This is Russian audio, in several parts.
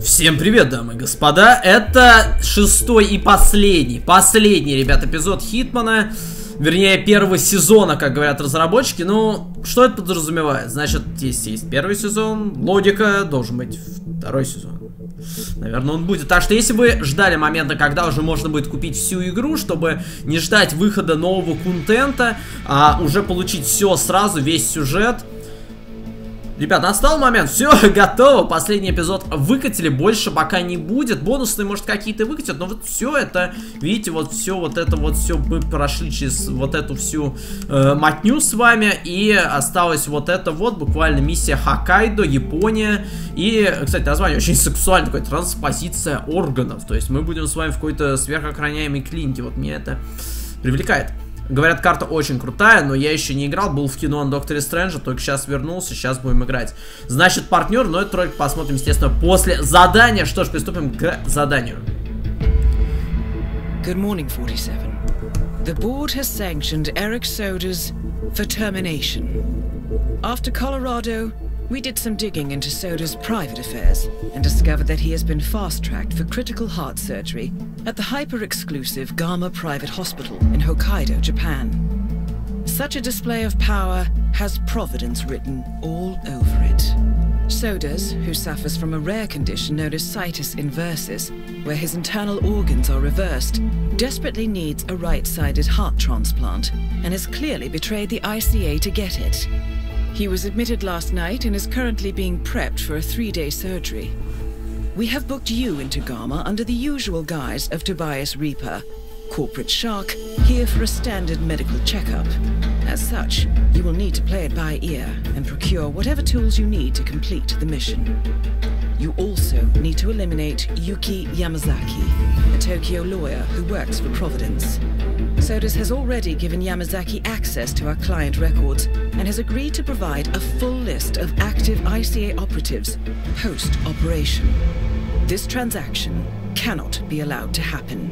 Всем привет, дамы и господа, это шестой и последний, последний, ребят, эпизод Хитмана, вернее, первого сезона, как говорят разработчики, ну, что это подразумевает? Значит, есть, есть первый сезон, логика, должен быть второй сезон. Наверное, он будет. Так что, если вы ждали момента, когда уже можно будет купить всю игру, чтобы не ждать выхода нового контента, а уже получить все сразу, весь сюжет, Ребят, настал момент, все, готово, последний эпизод выкатили, больше пока не будет, бонусные, может, какие-то выкатят, но вот все это, видите, вот все вот это вот все, мы прошли через вот эту всю э, матню с вами, и осталось вот это вот, буквально миссия Хоккайдо, Япония, и, кстати, название очень сексуальное, такое, транспозиция органов, то есть мы будем с вами в какой-то сверхохраняемой клинике, вот мне это привлекает. Говорят, карта очень крутая, но я еще не играл, был в кино на Докторе Стрэнджа, только сейчас вернулся, сейчас будем играть. Значит, партнер, но этот ролик посмотрим, естественно, после задания. Что ж, приступим к заданию. Good morning, 47. The board has sanctioned Eric Soda's for termination. After Colorado, We did some digging into Soda's private affairs and discovered that he has been fast-tracked for critical heart surgery at the hyper-exclusive Gama Private Hospital in Hokkaido, Japan. Such a display of power has Providence written all over it. Sodas, who suffers from a rare condition known as situs inversus, where his internal organs are reversed, desperately needs a right-sided heart transplant and has clearly betrayed the ICA to get it. He was admitted last night and is currently being prepped for a three-day surgery. We have booked you into Gama under the usual guise of Tobias Reaper, corporate shark, here for a standard medical checkup. As such, you will need to play it by ear and procure whatever tools you need to complete the mission. You also need to eliminate Yuki Yamazaki, a Tokyo lawyer who works for Providence. Sodas has already given Yamazaki access to our client records and has agreed to provide a full list of active ICA operatives post-operation. This transaction cannot be allowed to happen.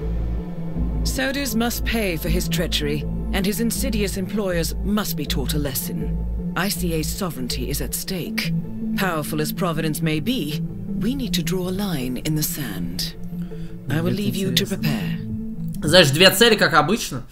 Sodas must pay for his treachery, and his insidious employers must be taught a lesson. ICA's sovereignty is at stake. Powerful as Providence may be, we need to draw a line in the sand. I will leave you to prepare. Знаешь, две цели, как обычно.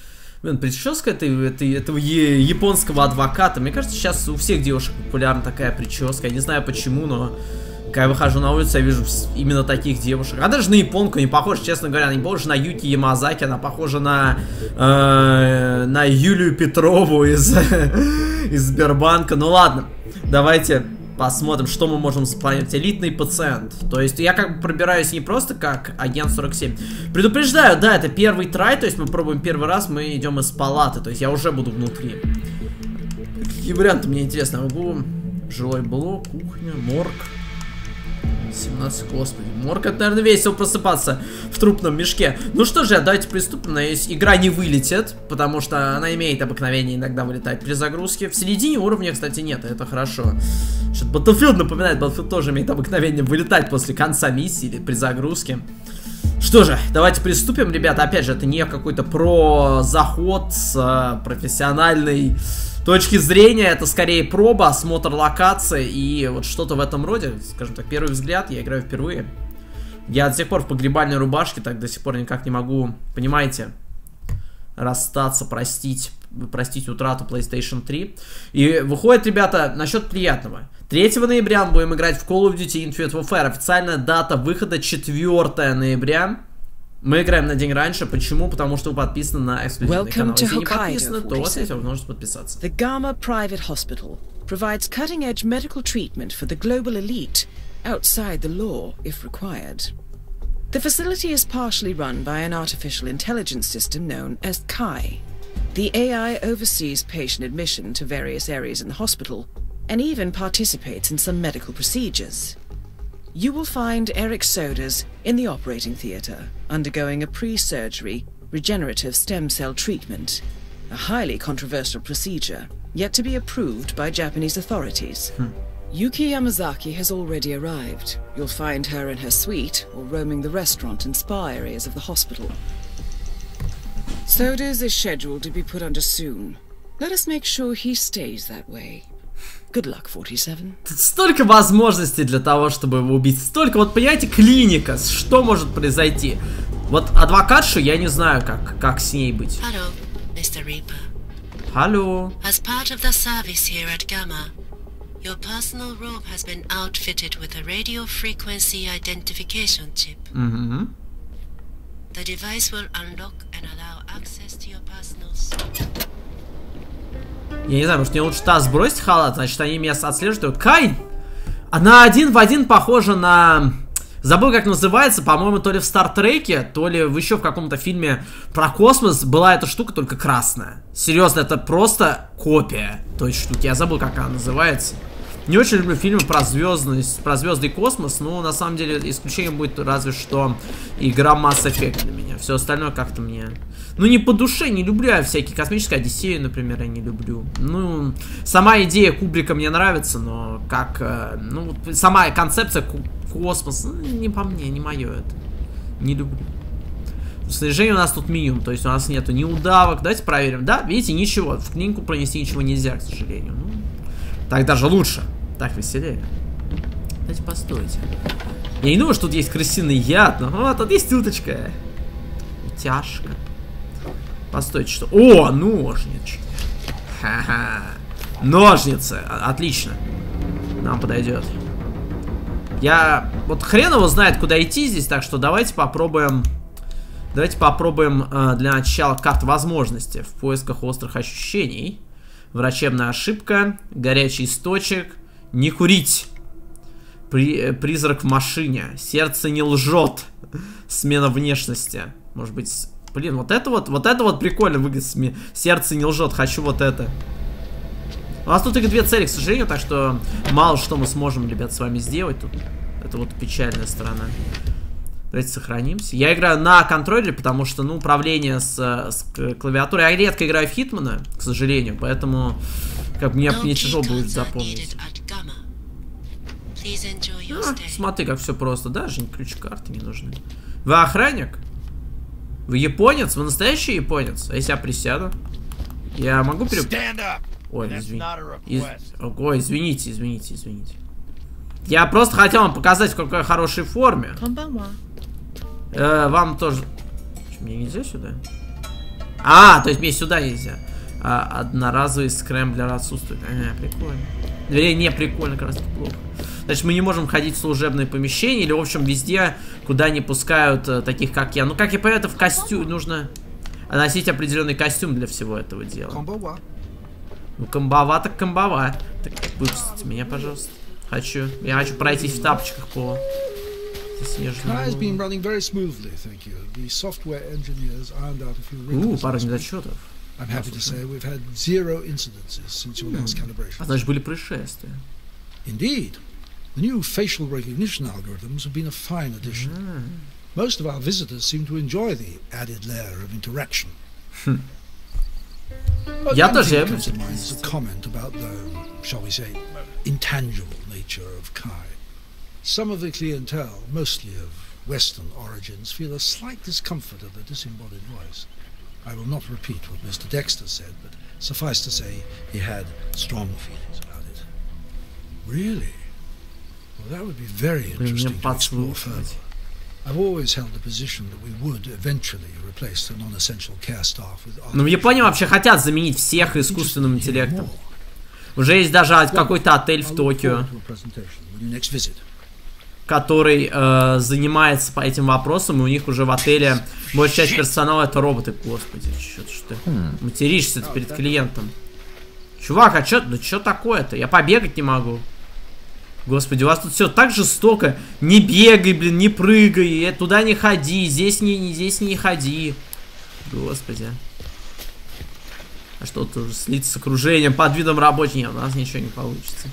Блин, прическа этой, этой, этого японского адвоката. Мне кажется, сейчас у всех девушек популярна такая прическа. Я не знаю почему, но когда я выхожу на улицу, я вижу именно таких девушек. А даже на японку не похожа, честно говоря. Она не похожа на Юки Ямазаки, она похожа на, э, на Юлию Петрову из, из Сбербанка. Ну ладно, давайте посмотрим, что мы можем спланировать. Элитный пациент. То есть я как бы пробираюсь не просто как агент 47. Предупреждаю, да, это первый трай, то есть мы пробуем первый раз, мы идем из палаты, то есть я уже буду внутри. Какие варианты мне интересно? Я могу жилой блок, кухня, морг. 17, господи. Морг, это, наверное, весело просыпаться в трупном мешке. Ну что же, давайте приступим. Надеюсь, игра не вылетит, потому что она имеет обыкновение иногда вылетать при загрузке. В середине уровня, кстати, нет, это хорошо. Что-то Battlefield напоминает, Battlefield тоже имеет обыкновение вылетать после конца миссии или при загрузке. Что же, давайте приступим, ребята. Опять же, это не какой-то про заход с э, профессиональной точки зрения это скорее проба, осмотр локации и вот что-то в этом роде. Скажем так, первый взгляд, я играю впервые. Я до сих пор в погребальной рубашке, так до сих пор никак не могу, понимаете, расстаться, простить, простить утрату PlayStation 3. И выходит, ребята, насчет приятного. 3 ноября мы будем играть в Call of Duty Infinite Warfare. Официальная дата выхода 4 ноября. Мы играем на день раньше. Почему? Потому что вы подписаны на эксклюзивный канал. Если не подписаны, то у вас есть возможность подписаться. The Gamma Private Hospital provides cutting-edge medical treatment for the global elite outside the law, if required. The facility is partially run by an artificial intelligence system known as Kai. The AI oversees patient admission to various areas in the hospital and even participates in some medical procedures. You will find Eric Sodas in the operating theatre, undergoing a pre-surgery regenerative stem cell treatment, a highly controversial procedure, yet to be approved by Japanese authorities. Hmm. Yuki Yamazaki has already arrived. You'll find her in her suite or roaming the restaurant and spa areas of the hospital. Sodas is scheduled to be put under soon. Let us make sure he stays that way. Good luck, 47. Тут столько возможностей для того, чтобы его убить. Столько, вот понимаете, клиника. Что может произойти? Вот адвокатшу я не знаю, как, как с ней быть. Hello, Mr. Reaper. Алло. As part of the service here at Gamma, your personal robe has been outfitted with a radio frequency identification chip. Угу. The device will unlock and allow access to your personal suit. Я не знаю, может мне лучше таз сбросить халат, значит они меня отслеживают. Кай! Она один в один похожа на... Забыл, как называется, по-моему, то ли в Стартреке, то ли в еще в каком-то фильме про космос была эта штука только красная. Серьезно, это просто копия той штуки. Я забыл, как она называется. Не очень люблю фильмы про звездность, про звездный космос, но на самом деле исключением будет разве что игра Mass Effect для меня. Все остальное как-то мне... Ну, не по душе, не люблю я всякие космические Одиссеи, например, я не люблю. Ну, сама идея Кубрика мне нравится, но как... э, ну, сама концепция космоса, ну, не по мне, не мое это. Не люблю. Снаряжение у нас тут минимум, то есть у нас нету ни удавок. Давайте проверим. Да, видите, ничего. В книгу пронести ничего нельзя, к сожалению. Ну, так даже лучше. Так веселее. Давайте постойте. Я не думаю, что тут есть крысиный яд, но вот тут есть уточка. Утяжка. Постойте, что... О, ножнички. Ха-ха. Ножницы. Отлично. Нам подойдет. Я... Вот хрен его знает, куда идти здесь, так что давайте попробуем... Давайте попробуем э, для начала карт возможности в поисках острых ощущений. Врачебная ошибка, горячий источник, не курить. При- э, призрак в машине, сердце не лжет. Смена внешности. Может быть, блин, вот это вот, вот это вот прикольно выглядит. сме- Сердце не лжет, хочу вот это. У нас тут только две цели, к сожалению, так что мало что мы сможем, ребят, с вами сделать тут. Это вот печальная сторона. Давайте сохранимся. Я играю на контроллере, потому что, ну, управление с, э, с клавиатурой. Я редко играю в Хитмана, к сожалению, поэтому как мне, мне тяжело будет запомнить. А, смотри, как все просто. Даже ключ-карты не нужны. Вы охранник? Вы японец? Вы настоящий японец? А если я присяду? Я могу пере... Stand up. Ой, извини. Из-. Ой, извините, извините, извините. Я просто хотел вам показать, в какой хорошей форме. Э, вам тоже... Чё, Мне нельзя сюда? А, то есть мне сюда нельзя. А, одноразовый скрэмблер отсутствует. А, прикольно. Вернее, не прикольно, как раз таки плохо. Значит, мы не можем ходить в служебные помещения или, в общем, везде, куда не пускают э, таких, как я. Ну, как я понимаю, это в костюме нужно носить определенный костюм для всего этого дела. Ну, комбова так комбова. Так, выпустите меня, пожалуйста. Хочу. Я хочу пройтись в тапочках по... заснеженному Kai has been лугу. running very smoothly, thank you. The software engineers ironed out a few У, wrinkles. пара недочетов. I'm happy to say we've had zero incidences since your last А значит, были происшествия. Indeed, The new facial recognition algorithms have been a fine addition. Mm. Most of our visitors seem to enjoy the added layer of interaction. Hmm. comes to mind is a comment about the, shall we say, intangible nature of Kai. Some of the clientele, mostly of Western origins, feel a slight discomfort of the disembodied voice. I will not repeat what Mr. Dexter said, but suffice to say he had strong feelings about it. Really? Well, that would be very Блин, мне interesting to explore further. подслушивать. I've always held the position that we would eventually replace the non-essential care staff with Ну, в Японии вообще хотят заменить всех искусственным интеллектом. Уже есть даже какой-то отель в Токио, который э, занимается по этим вопросам, и у них уже в отеле большая часть персонала это роботы. Господи, что ты материшься ты перед клиентом. Чувак, а чё, ну чё такое-то? Я побегать не могу. Господи, у вас тут все так жестоко. Не бегай, блин, не прыгай, э, туда не ходи, здесь не, здесь не ходи. Господи. А что тут слиться с окружением под видом рабочих? Нет, у нас ничего не получится.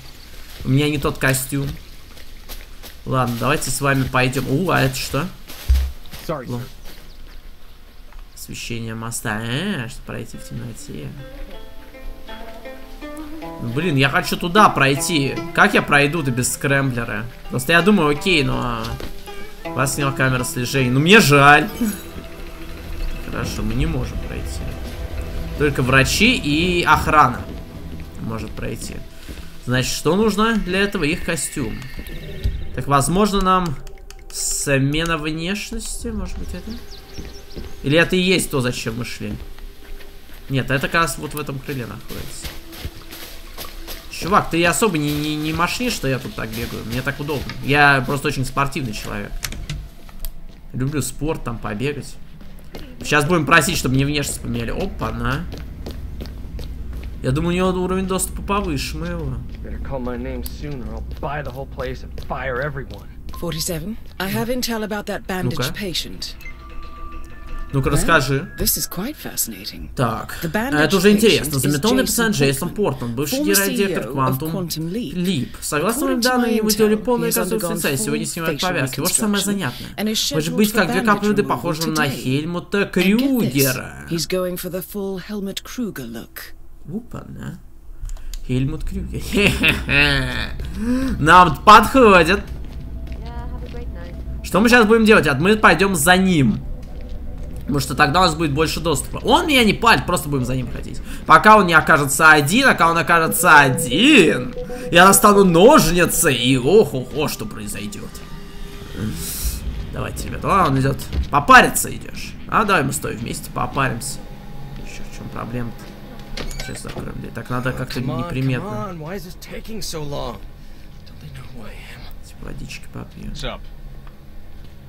У меня не тот костюм. Ладно, давайте с вами пойдем. У, а это что? Sorry. Освещение моста. Э, чтобы пройти в темноте. Ну, Блин, я хочу туда пройти. Как я пройду-то без скрэмблера? Просто я думаю, окей, но... Вас сняла камера слежения. Ну, мне жаль. Хорошо, мы не можем пройти. Только врачи и охрана может пройти. Значит, что нужно для этого? Их костюм. Так, возможно, нам смена внешности, может быть, это? Или это и есть то, зачем мы шли? Нет, это как раз вот в этом крыле находится. Чувак, ты особо не, не, не машни, что я тут так бегаю. Мне так удобно. Я просто очень спортивный человек. Люблю спорт, там побегать. Сейчас будем просить, чтобы мне внешность поменяли. Опа, на. Я думаю, у него уровень доступа повыше моего. Better call my name soon or I'll buy the whole place and fire everyone. 47. I have intel about that bandaged patient. Ну-ка, расскажи. This is quite fascinating. Так, это уже интересно. Jason пациент Джейсон Портман, бывший CEO of Quantum Leap. Согласно моим данным, ему сделали he's конструкцию лица, и сегодня снимают повязки. Вот что самое занятное. Может быть, как две капли воды removal на. Хельмута Крюгера. Опа-на. Хельмут Крюгер. Хе-хе-хе. Нам подходит. Что мы сейчас будем делать? А мы пойдем за ним. Потому что тогда у нас будет больше доступа. Он меня не палит, просто будем за ним ходить. Пока он не окажется один, а когда он окажется один, я достану ножницы и ох-охо, что произойдет. Давайте, ребята. А, он идет. Попариться идешь. А, давай мы стоим вместе, попаримся. Еще в чем проблема-то? Сейчас закроем дверь. Так надо как-то неприметно. Типа водички попьем.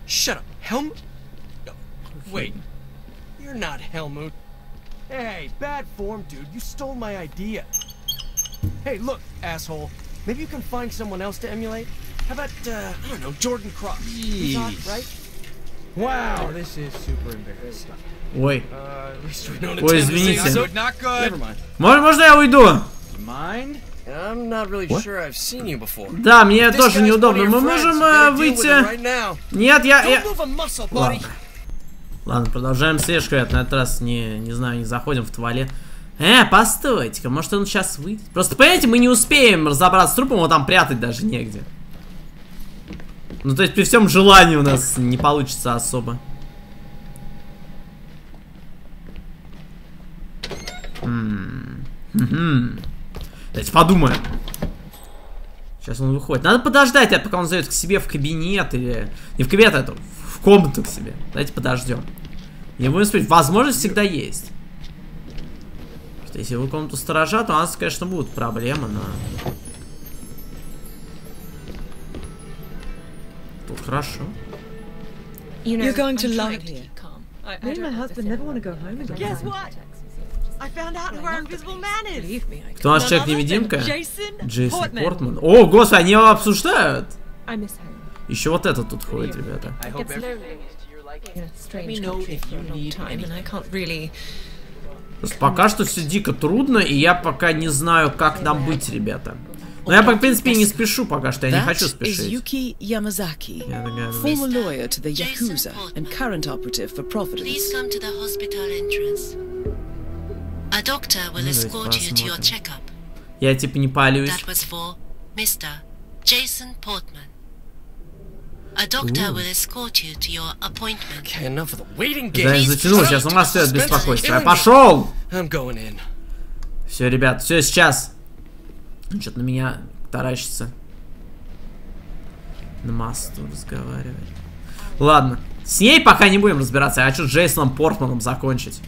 Shut up, Helmut. No, Wait, you're not Helmut. Hey, bad form, dude. You stole my idea. Hey, look, asshole. Maybe you can find someone else to emulate. How about, uh, I don't know, Jordan Cross? You thought, right? Wow, this is super embarrassing. Ой. Uh, Ой, извините. Можно, можно я уйду? Mind? I'm not really sure I've seen you before. Да, мне тоже неудобно. Мы можем э, выйти... right. Нет, я... я... Muscle. Ладно. Ладно, продолжаем слежку. Я на этот раз не, не знаю, не заходим в туалет. Э, постойте-ка, может он сейчас выйдет? Просто, понимаете, мы не успеем разобраться с трупом, его там прятать даже негде. Ну, то есть при всем желании у нас не получится особо. М, мгм. Давайте подумаем. Сейчас он выходит. Надо подождать, а пока он зайдет к себе в кабинет или... Не в кабинет, а комнату к себе. Давайте подождем. Не будем спать. Возможность всегда есть. Что если его комнату сторожат, то у нас, конечно, будут проблемы, но... Тут хорошо. You're going to love it here. Me and my husband never want to go home again. Guess what? I found out who our invisible man is. Believe me, I Кто у нас None человек-невидимка? Джейсон Portman. Портман. О, господи, они его обсуждают. Еще вот этот тут ходит, ребята. Пока что все дико трудно, и я пока не знаю, как нам быть, ребята. Но я, в принципе, не спешу пока что, я не хочу спешить. Yuki Yamazaki, Я догадываюсь. former lawyer to the Jason Yakuza and Portman. current operative for Please Providence. come to the hospital entrance. A doctor will Ну, давайте escort you to your посмотрим. checkup. Я типа не палюсь. That was for Mr. Jason Portman. A doctor will escort you to your appointment. Okay, enough of the waiting Да, game. я затянул, сейчас у нас стоит Suspense is беспокойство. Я пошел! I'm going in. Все, ребят, все сейчас. Он что-то на меня таращится. На мосту разговаривает. Ладно. С ней пока не будем разбираться. Я хочу с Джейсоном Портманом закончить.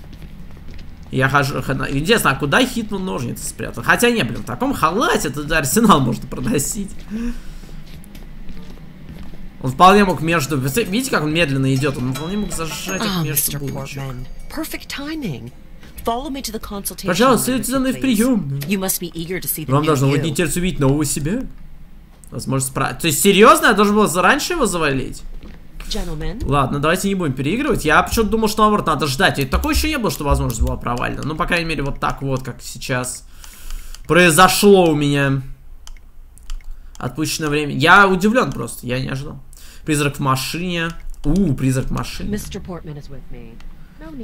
Я хожу... Интересно, а куда Хитман ножницы спрятал? Хотя не, блин, в таком халате этот арсенал можно проносить. Он вполне мог между... Видите, как он медленно идет? Он вполне мог зажать их Ah, между булочек. Пожалуйста, следуйте за мной в the Вам должно you. не терпеться увидеть нового себя. Возможно, спра... То есть, серьезно? Я должен был раньше его завалить? Gentlemen, Ладно, давайте не будем переигрывать. Я почему-то думал, что наоборот надо ждать. И такое еще не было, что возможность была провальна. Ну, по крайней мере, вот так вот, как сейчас произошло у меня. Отпущенное время. Я удивлен просто, я не ожидал. Призрак в машине. У, призрак в машине.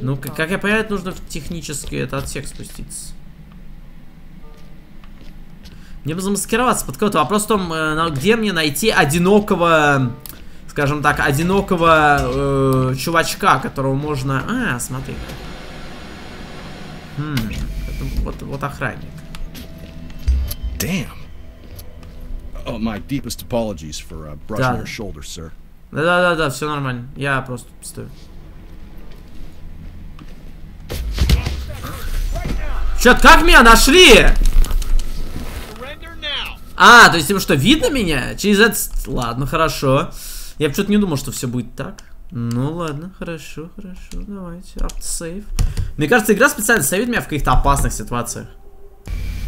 Ну, как, как я понимаю, это нужно в технический этот отсек спуститься. Мне бы замаскироваться под кого-то. Вопрос в том, э, где мне найти одинокого, скажем так, одинокого э, чувачка, которого можно... А, смотри. Хм, это вот, вот охранник. Damn. Oh, my deepest apologies for uh, brushing Да. your shoulders, sir. Да-да-да, все нормально. Я просто стою. Чё, как меня нашли? А, то есть им что, видно меня? Через это... Ладно, хорошо. Я почему-то не думал, что все будет так. Ну ладно, хорошо, хорошо, давайте. Save. Мне кажется, игра специально сейвит меня в каких-то опасных ситуациях.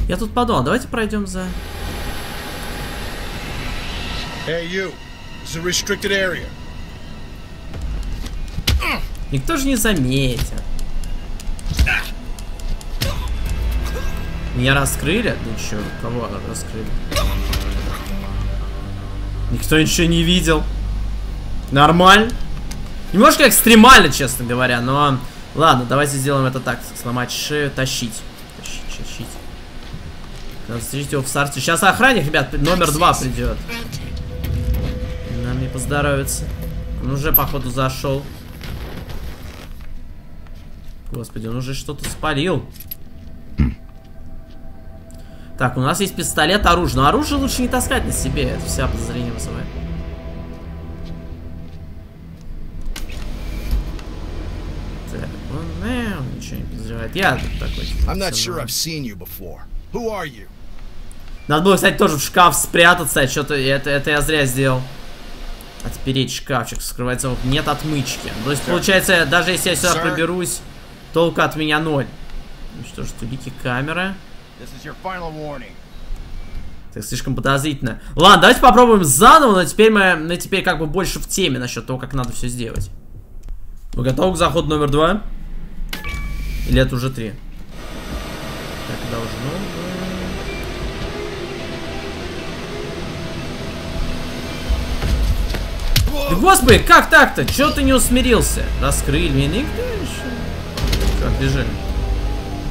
Я тут подумал, давайте пройдем за... Hey, you. This is a restricted area. Никто же не заметит. Меня раскрыли? Ну чё, кого раскрыли? Никто ничего не видел. Нормально. Немножко экстремально, честно говоря, но... Ладно, давайте сделаем это так. Сломать шею, тащить. Тащить, тащить. Надо его в старте. Сейчас охранник, ребят, номер два придет. Поздоровится. Он уже, походу, зашел. Господи, он уже что-то спалил. Так, у нас есть пистолет, оружие. Но оружие лучше не таскать на себе. Это вся подозрение вызывает. Так, он, э, он ничего не подозревает. Я такой. I'm not sure. I've seen you before. Who are you? Надо было, кстати, тоже в шкаф спрятаться. Что-то это, это я зря сделал. Отпереть шкафчик, скрывать замок. Нет отмычки. То есть, получается, даже если я сюда Sir. проберусь, толку от меня ноль. Ну что ж, улики камеры. Так слишком подозрительно. Ладно, давайте попробуем заново, но теперь мы, мы теперь как бы больше в теме насчет того, как надо все сделать. Вы готовы к заходу номер два? Или это уже три? Так, должно быть. Да господи, как так-то? Чё ты не усмирился? Раскрыли меня еще. Чувак, бежим.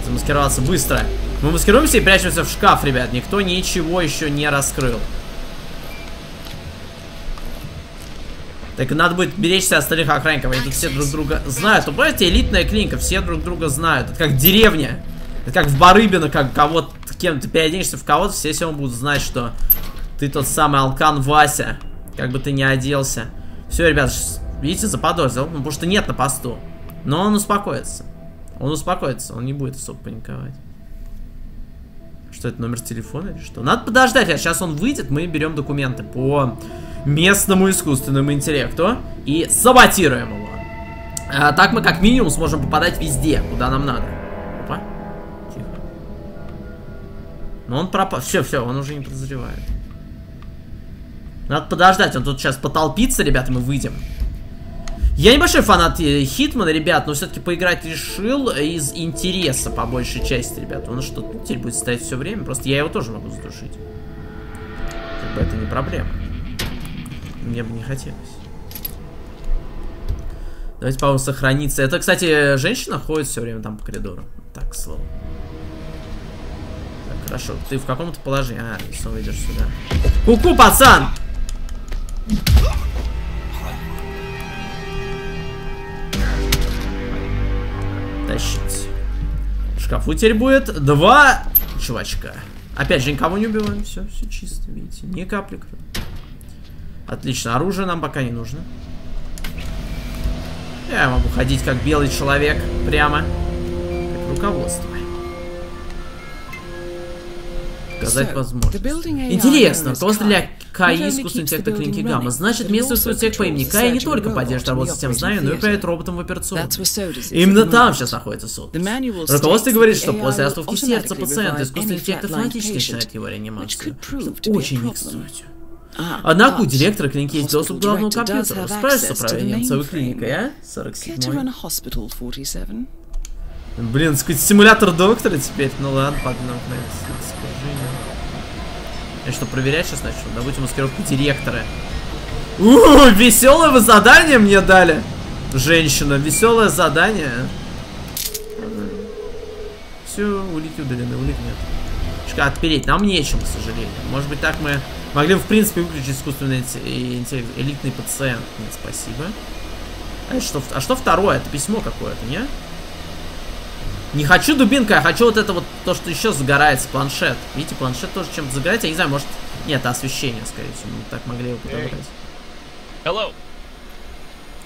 Замаскироваться быстро. Мы маскируемся и прячемся в шкаф, ребят. Никто ничего еще не раскрыл. Так надо будет беречься остальных охранников. Они тут все друг друга знают. Вы понимаете, элитная клиника, все друг друга знают. Это как деревня. Это как в Барыбино, как кого-то, кем ты переоденешься в кого-то, все все будут знать, что ты тот самый Алкан Вася. Как бы ты ни оделся. Все, ребят, видите, заподозрил. Ну, потому что нет на посту. Но он успокоится. Он успокоится, он не будет особо паниковать. Что это, номер телефона или что? Надо подождать, а сейчас он выйдет, мы берем документы по местному искусственному интеллекту и саботируем его. А, так мы как минимум сможем попадать везде, куда нам надо. Опа. Тихо. Но он пропал. Все, все, он уже не подозревает. Надо подождать, он тут сейчас потолпится, ребята, мы выйдем. Я небольшой фанат э, Хитмана, ребят, но все-таки поиграть решил из интереса по большей части, ребят. Он что, тут теперь будет стоять все время? Просто я его тоже могу задушить. Как бы это не проблема. Мне бы не хотелось. Давайте, по-моему, сохраниться. Это, кстати, женщина ходит все время там по коридору. Так, к слову. Так, хорошо. Ты в каком-то положении. А, ты снова идешь сюда. Ку-ку, пацан! Тащить. Шкафу теперь будет два чувачка. Опять же, никого не убиваем. Все, все чисто, видите. Ни капли крови. Отлично. Оружие нам пока не нужно. Я могу ходить как белый человек. Прямо. Как руководство. Показать So, возможность. Интересно, only искусственного keeps the интеллекта клиники building Гамма. Значит, also искусственный интеллект по имени Кай не только the работу систем знаний, но и управляет роботом в операционной. Именно там сейчас находится суд. Руководство говорит, что после остановки сердца пациента искусственный интеллект автоматически начинает его реанимацию. очень. Ah, Однако у директора клиники есть доступ к главному компьютеру. Справишься с управлением целой клиникой, а? Care to 47 run a hospital 47? Блин, сказать, симулятор доктора теперь. Ну ладно, погнал. Я что, проверять сейчас начал? Добудьте маскировку директора. Ууу, веселое задание мне дали. Женщина, веселое задание. Все, улики удалены, улик нет. Отпереть нам нечем, к сожалению. Может быть, так мы могли в принципе, выключить искусственный инте- интеллект. Элитный пациент. Нет, спасибо. А что, а что второе? Это письмо какое-то, не? Не хочу дубинка, я хочу вот это вот, то, что еще загорается, планшет. Видите, планшет тоже чем-то загорается. Я не знаю, может, Нет, это освещение, скорее всего. Мы так могли его подобрать. Hello.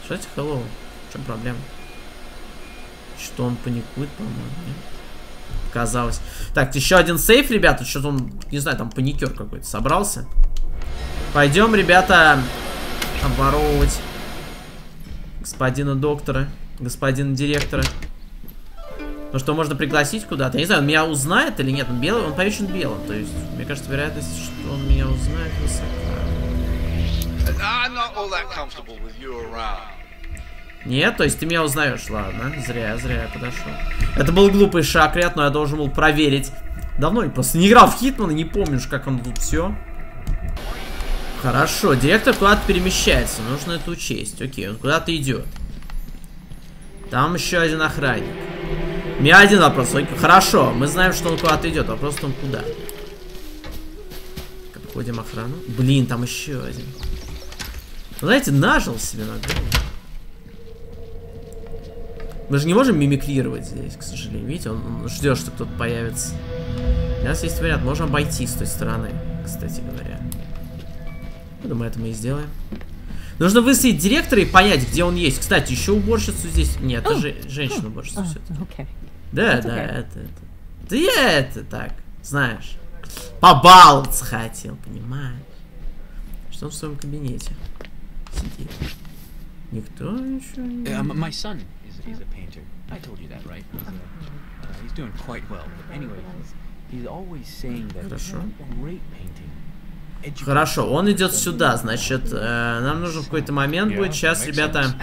Что это hello? В чем проблема? Что он паникует, по-моему, нет? Казалось. Так, еще один сейф, ребята. Что-то он, не знаю, там паникер какой-то собрался. Пойдем, ребята, обворовывать господина доктора, господина директора. Ну что, можно пригласить куда-то? Я не знаю, он меня узнает или нет. Он белый, он повешен белым. То есть, мне кажется, вероятность, что он меня узнает, высока. Нет, то есть ты меня узнаешь, ладно. Зря, зря я подошел. Это был глупый шаг, ряд, но я должен был проверить. Давно я просто не играл в Хитмана, не помнишь, как он тут все. Хорошо, директор куда-то перемещается, нужно это учесть. Окей, он куда-то идет. Там еще один охранник. Меня один вопрос. Хорошо, мы знаем, что он куда-то идет. Вопрос в том, куда. Обходим охрану. Блин, там еще один. Вы знаете, нажил себе на голову. Мы же не можем мимикрировать здесь, к сожалению. Видите, он, он ждет, что кто-то появится. У нас есть вариант, можем обойти с той стороны, кстати говоря. Я думаю, это мы и сделаем. Нужно выследить директора и понять, где он есть. Кстати, еще уборщицу здесь... Нет, это же женщина уборщица все Okay. Да, да, это, это. Да я это так, знаешь. Побаловаться хотел, понимаешь? Что он в своем кабинете сидит? Никто еще не... Uh, my son is, is a painter. I told you that, right? He's, uh, uh, he's doing quite well. But anyway, he's, he's always saying that Хорошо. great painting. Хорошо, он идет сюда, значит, э, нам нужно в какой-то момент будет сейчас, ребята,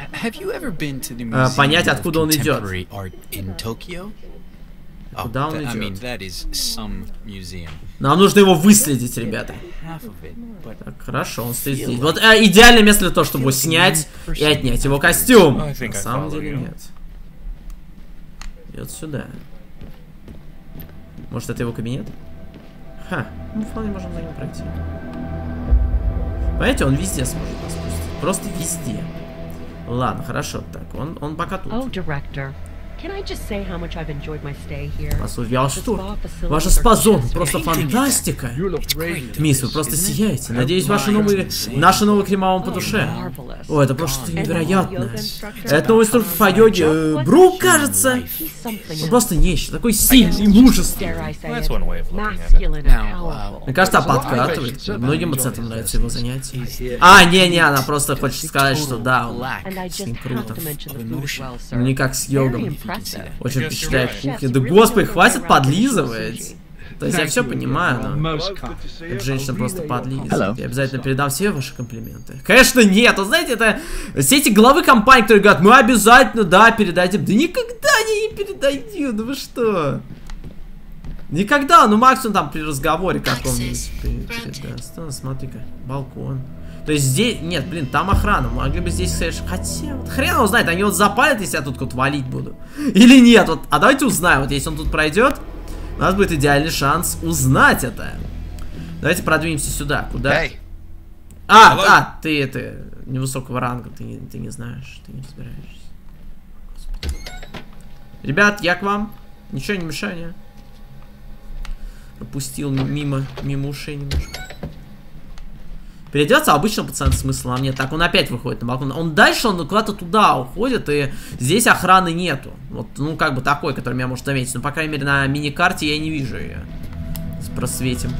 э, понять, откуда он идет. Куда он идет? Нам нужно его выследить, ребята. Так, хорошо, он стоит здесь. Вот э, идеальное место для того, чтобы его снять и отнять его костюм. На самом деле нет. Идет сюда. Может, это его кабинет? Ха, ну вполне можем за ним пройти. Понимаете, он везде сможет нас пустить. Просто везде. Ладно, хорошо. Так, он, он пока тут. Oh, director. Can I just say how much I've enjoyed my stay here? Послушайте, я что? Ваша спа-зона просто фантастика. Мисс, вы просто сияете. Надеюсь, ваши новые, наши новые крема вам по душе. О, это просто невероятно. Это новый инструктор по йоге. Э, Брук, кажется. Он просто нечто. Такой сильный, мужественный. Мне кажется, подкатывает. Многим пациентам нравится его занятие. А, не-не, она просто хочет сказать, что да, он с ним круто. Ну, не как с йогом. Очень впечатляет кухня. Да господи, хватит подлизывать. То есть я все понимаю, но эта женщина просто подлизывает. Я обязательно передам все ваши комплименты. Конечно нет, вы знаете, это все эти главы компании, которые говорят, мы обязательно, да, передадим. Да никогда они не передадим, да вы что? Никогда, ну максимум там при разговоре каком-нибудь. Да, смотри-ка, балкон. То есть здесь... Нет, блин, там охрана. Могли бы здесь, конечно... Хотя... Вот хрен его знает. Они вот запалят, если я тут вот валить буду. Или нет. Вот, а давайте узнаем. Вот если он тут пройдет, у нас будет идеальный шанс узнать это. Давайте продвинемся сюда. Куда? Hey. А, Hello. а, ты это... Невысокого ранга. Ты, не, ты не знаешь. Ты не разбираешься. Господи. Ребят, я к вам. Ничего не мешаю, не? Пропустил мимо, мимо ушей немножко. Переодеваться обычно пацан смысла нет. Так, он опять выходит на балкон. Он дальше, он куда-то туда уходит, и здесь охраны нету. Вот, ну, как бы такой, который меня может заметить. Ну, по крайней мере, на мини-карте я не вижу ее. С просветим.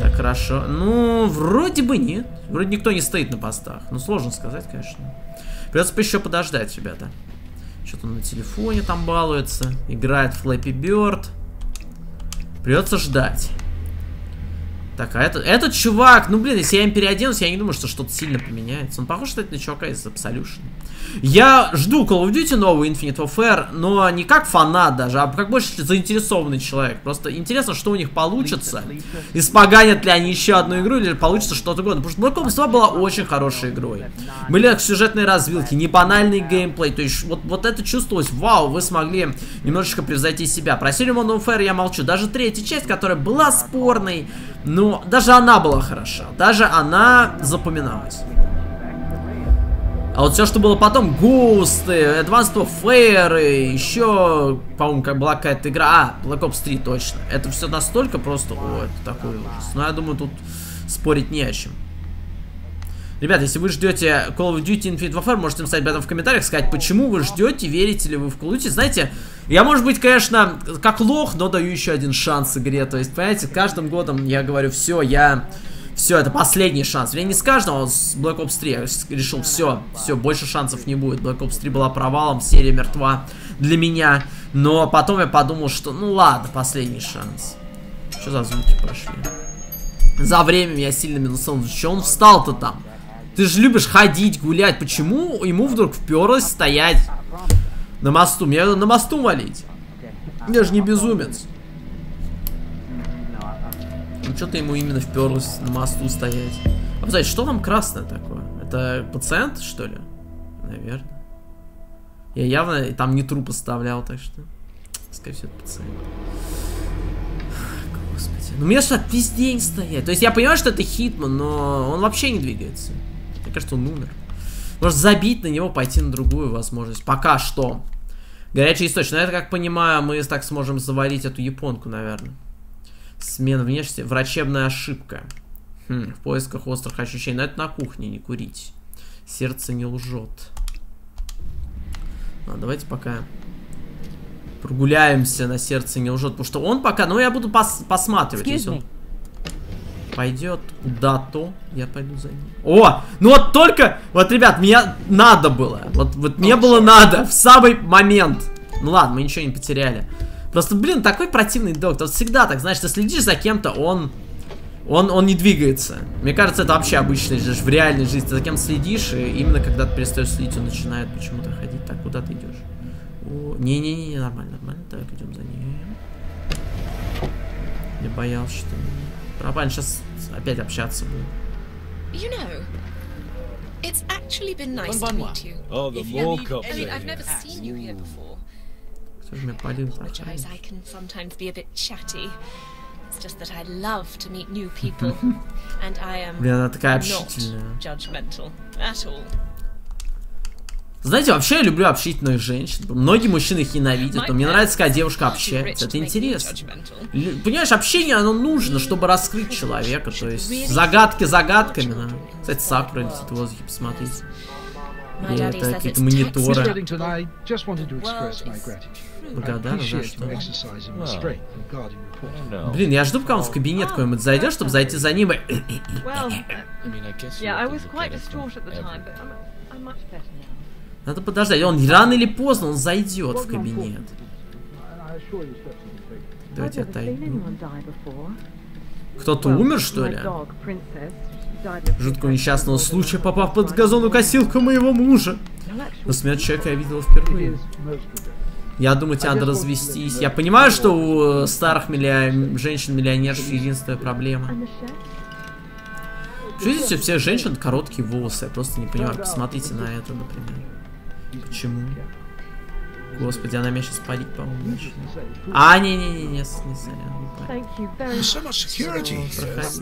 Так, хорошо. Ну, вроде бы нет. Вроде никто не стоит на постах. Ну, сложно сказать, конечно. Придется еще подождать, ребята. Что-то на телефоне там балуется. Играет Flappy Bird. Придется ждать. Так, а этот, этот чувак, ну блин, если я им переоденусь, я не думаю, что что-то сильно поменяется. Он похож, кстати, на чувака из Absolution. Я жду Call of Duty новый Infinite Warfare, но не как фанат даже, а как больше заинтересованный человек. Просто интересно, что у них получится. Испоганят ли они еще одну игру, или получится что-то годное. Потому что Black Ops 2 была очень хорошей игрой. Были сюжетные развилки, не банальный геймплей. То есть вот, вот это чувствовалось, вау, вы смогли немножечко превзойти себя. Про Modern Warfare я молчу. Даже третья часть, которая была спорной, но даже она была хороша. Даже она запоминалась. А вот все, что было потом, Густы, Advanced Warfare, еще, по-моему, как была какая-то игра, а, Black Ops 3, точно. Это все настолько просто, о, это такой ужас. Но я думаю, тут спорить не о чем. Ребята, если вы ждете Call of Duty Infinite Warfare, можете написать об этом в комментариях, сказать, почему вы ждете, верите ли вы в Call of Duty. Знаете, я, может быть, конечно, как лох, но даю еще один шанс игре. То есть, понимаете, каждым годом я говорю, все, я... Все, это последний шанс. Я не с каждого, с Black Ops 3 я решил, все, все, больше шансов не будет. Black Ops 3 была провалом, серия мертва для меня. Но потом я подумал, что, ну ладно, последний шанс. Что за звуки пошли? За время я сильно минусом. Что он встал-то там? Ты же любишь ходить, гулять. Почему ему вдруг вперлось стоять на мосту? Мне на мосту валить. Я же не безумец. Ну что-то ему именно вперлось на мосту стоять. А, кстати, что там красное такое? Это пациент, что ли? Наверное. Я явно там не труп оставлял, так что... Скорее всего, это пациент. Господи. Ну мне что, весь день стоять. То есть я понимаю, что это Хитман, но он вообще не двигается. Кажется, он умер. Может забить на него, пойти на другую возможность. Пока что. Горячий источник. Но это, как понимаю, мы так сможем заварить эту японку, наверное. Смена внешности. Врачебная ошибка. Хм, в поисках острых ощущений. Но это на кухне, не курить. Сердце не лжет. Ладно, давайте пока прогуляемся на сердце не лжет. Потому что он пока... Ну, я буду пос посматривать. Если он пойдет куда-то, я пойду за ним. О! Ну вот только... Вот, ребят, меня надо было. Вот, вот мне было надо в самый момент. Ну ладно, мы ничего не потеряли. Просто, блин, такой противный доктор. Всегда так, знаешь, ты следишь за кем-то, он... Он, он не двигается. Мне кажется, это вообще обычная жизнь, в реальной жизни. Ты за кем следишь, и именно когда ты перестаешь следить, он начинает почему-то ходить. Так, куда ты идешь? Не-не-не, нормально, нормально. Так, идем за ним. Я боялся, что... Пропали, сейчас опять общаться будем. You know, it's actually been nice to meet you. Oh, the If more you- cups I mean, there I've you never have. seen you here before. Кто же меня полил? Apologize, I can sometimes be a bit chatty. It's just that I love to meet new people, and I am Блин, она такая not общительная. judgmental at all. Знаете, вообще я люблю общительных женщин. Многие мужчины их ненавидят, но мне нравится, когда девушка общается. Это интересно. Понимаешь, общение, оно нужно, чтобы раскрыть человека. То есть, загадки загадками. да. Кстати, Сакура летит в воздухе, посмотрите. My И daddy это какие-то мониторы. Благодарна, за appreciate что? Блин, я жду, пока он в кабинет какой-нибудь зайдет, чтобы зайти за ним и... Well, yeah, I was quite distraught at the time, but I'm, I'm much better now. Надо подождать. Он рано или поздно он зайдет в кабинет. Давайте отойду. before. Кто-то умер, что ли? Жуткого несчастного случая, попав под газонокосилку моего мужа. Но смерть человека я видел впервые. Я думаю, тебе надо развестись. Я понимаю, что у старых миллиа- женщин-миллионерш единственная проблема. Здесь у всех женщин короткие волосы? Я просто не понимаю. Посмотрите на это, например. Почему? Господи, она меня сейчас палить, по-моему. А, не-не-не, не, не, сорян, не much. so much security.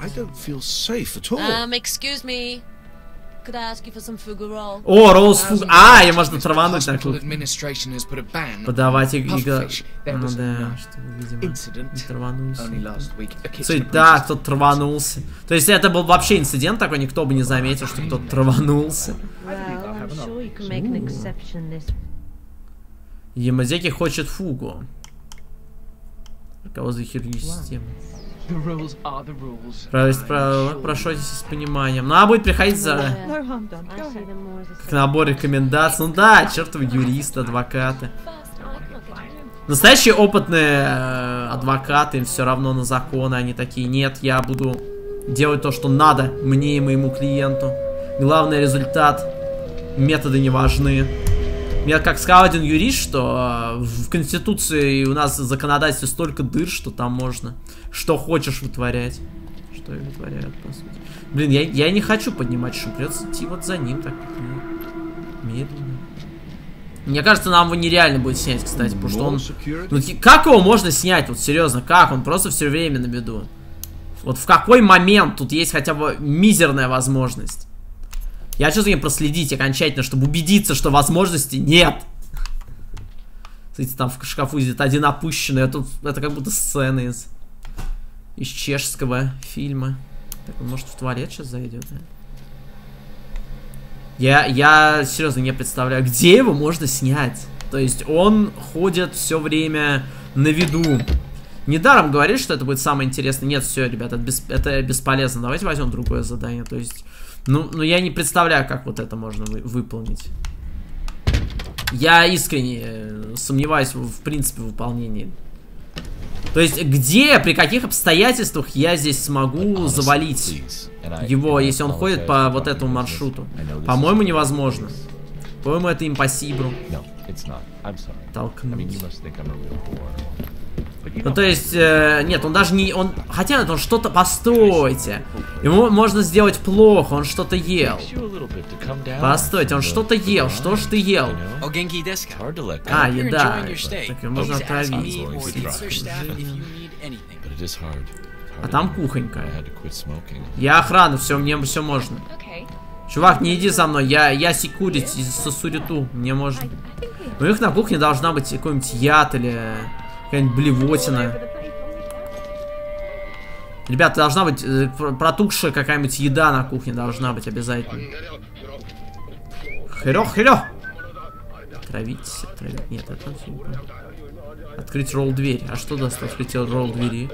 I don't feel safe at all. Um, excuse me. Could I ask you for some fugu roll? О, роуз фуд. А, ее можно травануть ban on Подавать и... Ну да, что, видимо, не траванулся. Кстати, да, кто-то траванулся. То есть это был вообще инцидент такой, никто бы не заметил, что кто-то траванулся. Well, Ямазеки хочет фугу. Rules are the rules. Правильность правила, прошу с пониманием. Ну, а будет приходить за... No harm done. I Go see ahead. them more as a К набор рекомендаций. Ну да, чертовы юристы, адвокаты. Настоящие опытные э, адвокаты, им все равно на законы, они такие, нет, я буду делать то, что надо мне и моему клиенту. Главный результат, методы не важны. Мне как сказал один юрист, что э, в Конституции у нас в законодательстве столько дыр, что там можно что хочешь вытворять. Что и вытворяют, по сути. Блин, я, я не хочу поднимать шум, придется идти вот за ним так вот, медленно. Мне кажется, нам его нереально будет снять, кстати, потому что он... Ну, как его можно снять, вот серьезно, как? Он просто все время на виду. Вот в какой момент тут есть хотя бы мизерная возможность? Я хочу за ним проследить окончательно, чтобы убедиться, что возможности нет. Смотрите, там в шкафу сидит один опущенный, это, это как будто сцена из, из чешского фильма. Так, он может в туалет сейчас зайдет, да? Я, я серьезно не представляю, где его можно снять. То есть он ходит все время на виду. Недаром говорит, что это будет самое интересное. Нет, все, ребят, это, бес, это бесполезно. Давайте возьмем другое задание. То есть, ну, ну я не представляю, как вот это можно вы, выполнить. Я искренне э, сомневаюсь в, в принципе выполнении. То есть, где, при каких обстоятельствах я здесь смогу завалить его, если он ходит по вот этому маршруту? По-моему, невозможно. По-моему, это импосибру. Толкнуть. Ну, то есть, э, нет, он даже не... Он, хотя нет, он что-то... Постойте. Ему можно сделать плохо, он что-то ел. Постойте, он что-то ел. Что ж ты ел? А, еда. Так, его можно отравить. А там кухонька. Я охрана, все, мне все можно. Чувак, не иди за мной, я, я секурить сосуриту, мне можно. У них на кухне должна быть какой-нибудь яд или какая-нибудь блевотина. Ребята, должна быть э, протухшая какая-нибудь еда на кухне, должна быть обязательно. Херё, херё! Травить, травить, нет, это Открыть ролл дверь. А что даст открыть ролл двери?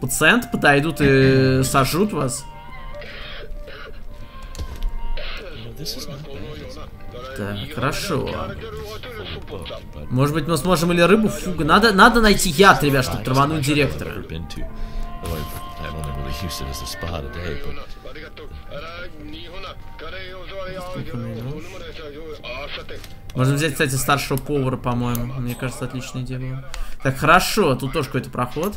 Пациент подойдут и сожрут вас? Так, хорошо. Может быть, мы сможем или рыбу фуга. Надо, надо найти яд, ребят, чтобы травануть директора. Можно взять, кстати, старшего повара, по-моему. Мне кажется, отличная идея была. Так, хорошо. Тут тоже какой-то проход.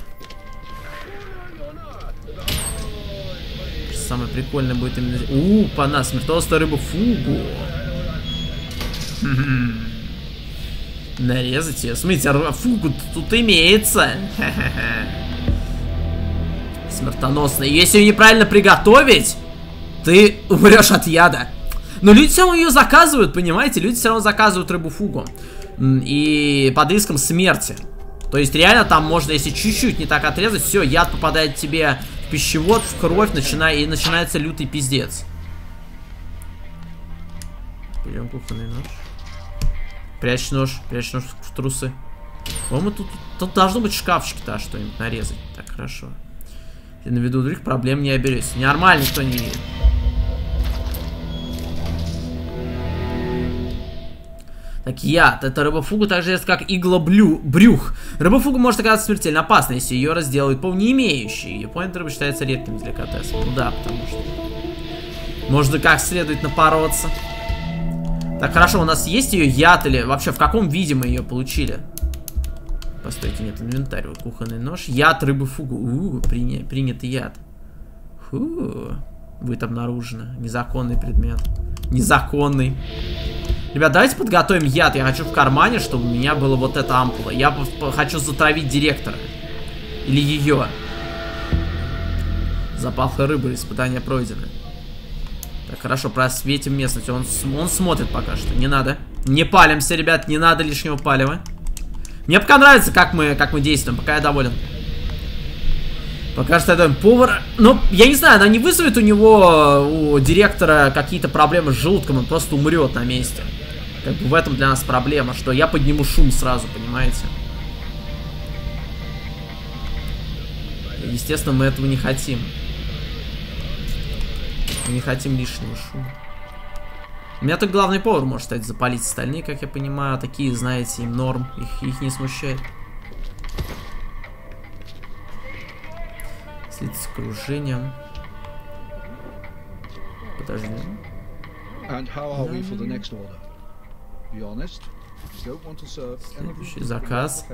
Самое прикольное будет именно... У, по нас смертоносная рыба фугу. Нарезать ее. Смотрите, фугу тут имеется. Смертоносная. Если ее неправильно приготовить, ты умрешь от яда. Но люди все равно ее заказывают, понимаете? Люди все равно заказывают рыбу фугу. И под риском смерти. То есть реально там можно, если чуть-чуть не так отрезать, все, яд попадает тебе в пищевод, в кровь, начиная, и начинается лютый пиздец. Берем кухонный нож. Прячь нож, прячь нож в трусы. По-моему, тут, тут должно быть шкафчики-то а что-нибудь нарезать. Так, хорошо. И на виду других проблем не оберусь. Нормально никто не видит. Так, яд. Это рыбофугу так же как иглоблю, брюх. Рыбофугу может оказаться смертельно опасной, если ее разделают по не имеющей. Япония рыба считается редким деликатесом. Ну да, потому что... Можно как следует напороться. Так, хорошо, у нас есть ее яд или вообще в каком виде мы ее получили? Постойте, нет, инвентарь, кухонный нож. Яд рыбы фугу. У, приня, принятый яд. Фу, будет обнаружено. Незаконный предмет. Незаконный. Ребят, давайте подготовим яд. Я хочу в кармане, чтобы у меня было вот эта ампула. Я хочу затравить директора. Или ее. Запахло рыбы, испытание пройдено. Так, хорошо, просветим местность. Он, он смотрит пока что. Не надо. Не палимся, ребят, не надо лишнего палева. Мне пока нравится, как мы, как мы действуем. Пока я доволен. Пока что это повар... Ну, я не знаю, она не вызовет у него, у директора, какие-то проблемы с желудком. Он просто умрет на месте. Как бы в этом для нас проблема, что я подниму шум сразу, понимаете? Естественно, мы этого не хотим. Мы не хотим лишнего шума. У меня только главный повар может стать запалить остальные, как я понимаю. Такие, знаете, им норм. Их, их не смущает. Слиться с кружением. Подожди. Следующий заказ.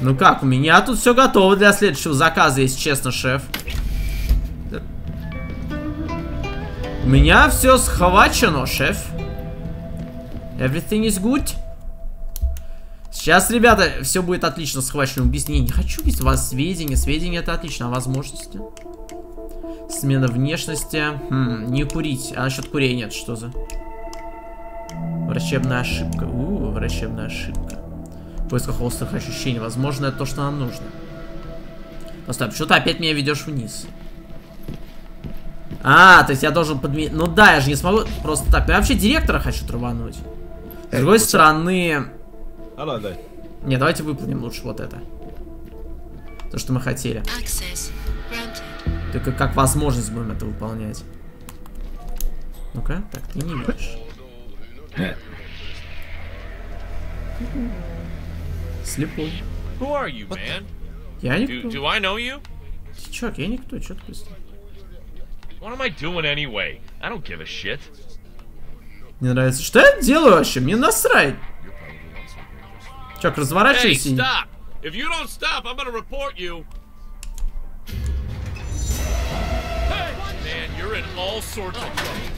Ну как, у меня тут все готово для следующего заказа, если честно, шеф. Меня все схвачено, шеф. Everything is good. Сейчас, ребята, все будет отлично схвачено. Убийство. Не, не хочу убить вас сведения. Сведения это отлично. А возможности? Смена внешности. Хм, не курить. А насчет курения нет, что за? Врачебная ошибка. У, врачебная ошибка. В поисках острых ощущений. Возможно, это то, что нам нужно. Постой, почему ты опять меня ведешь вниз? А, то есть я должен подменить... Ну да, я же не смогу просто так. Я вообще директора хочу травануть. С другой стороны... Не, давайте выполним лучше вот это. То, что мы хотели. Только как возможность будем это выполнять. Ну-ка, так, ты не видишь. Слепой. Я никто. Do, do I know you? Чувак, я никто, что ты просто. What am I doing anyway? I don't give a shit. Мне нравится. Что я делаю вообще? Мне насрать. Чувак, разворачивайся. Hey, stop! If you don't stop, I'm gonna report you. Hey, man, you're in all sorts of trouble.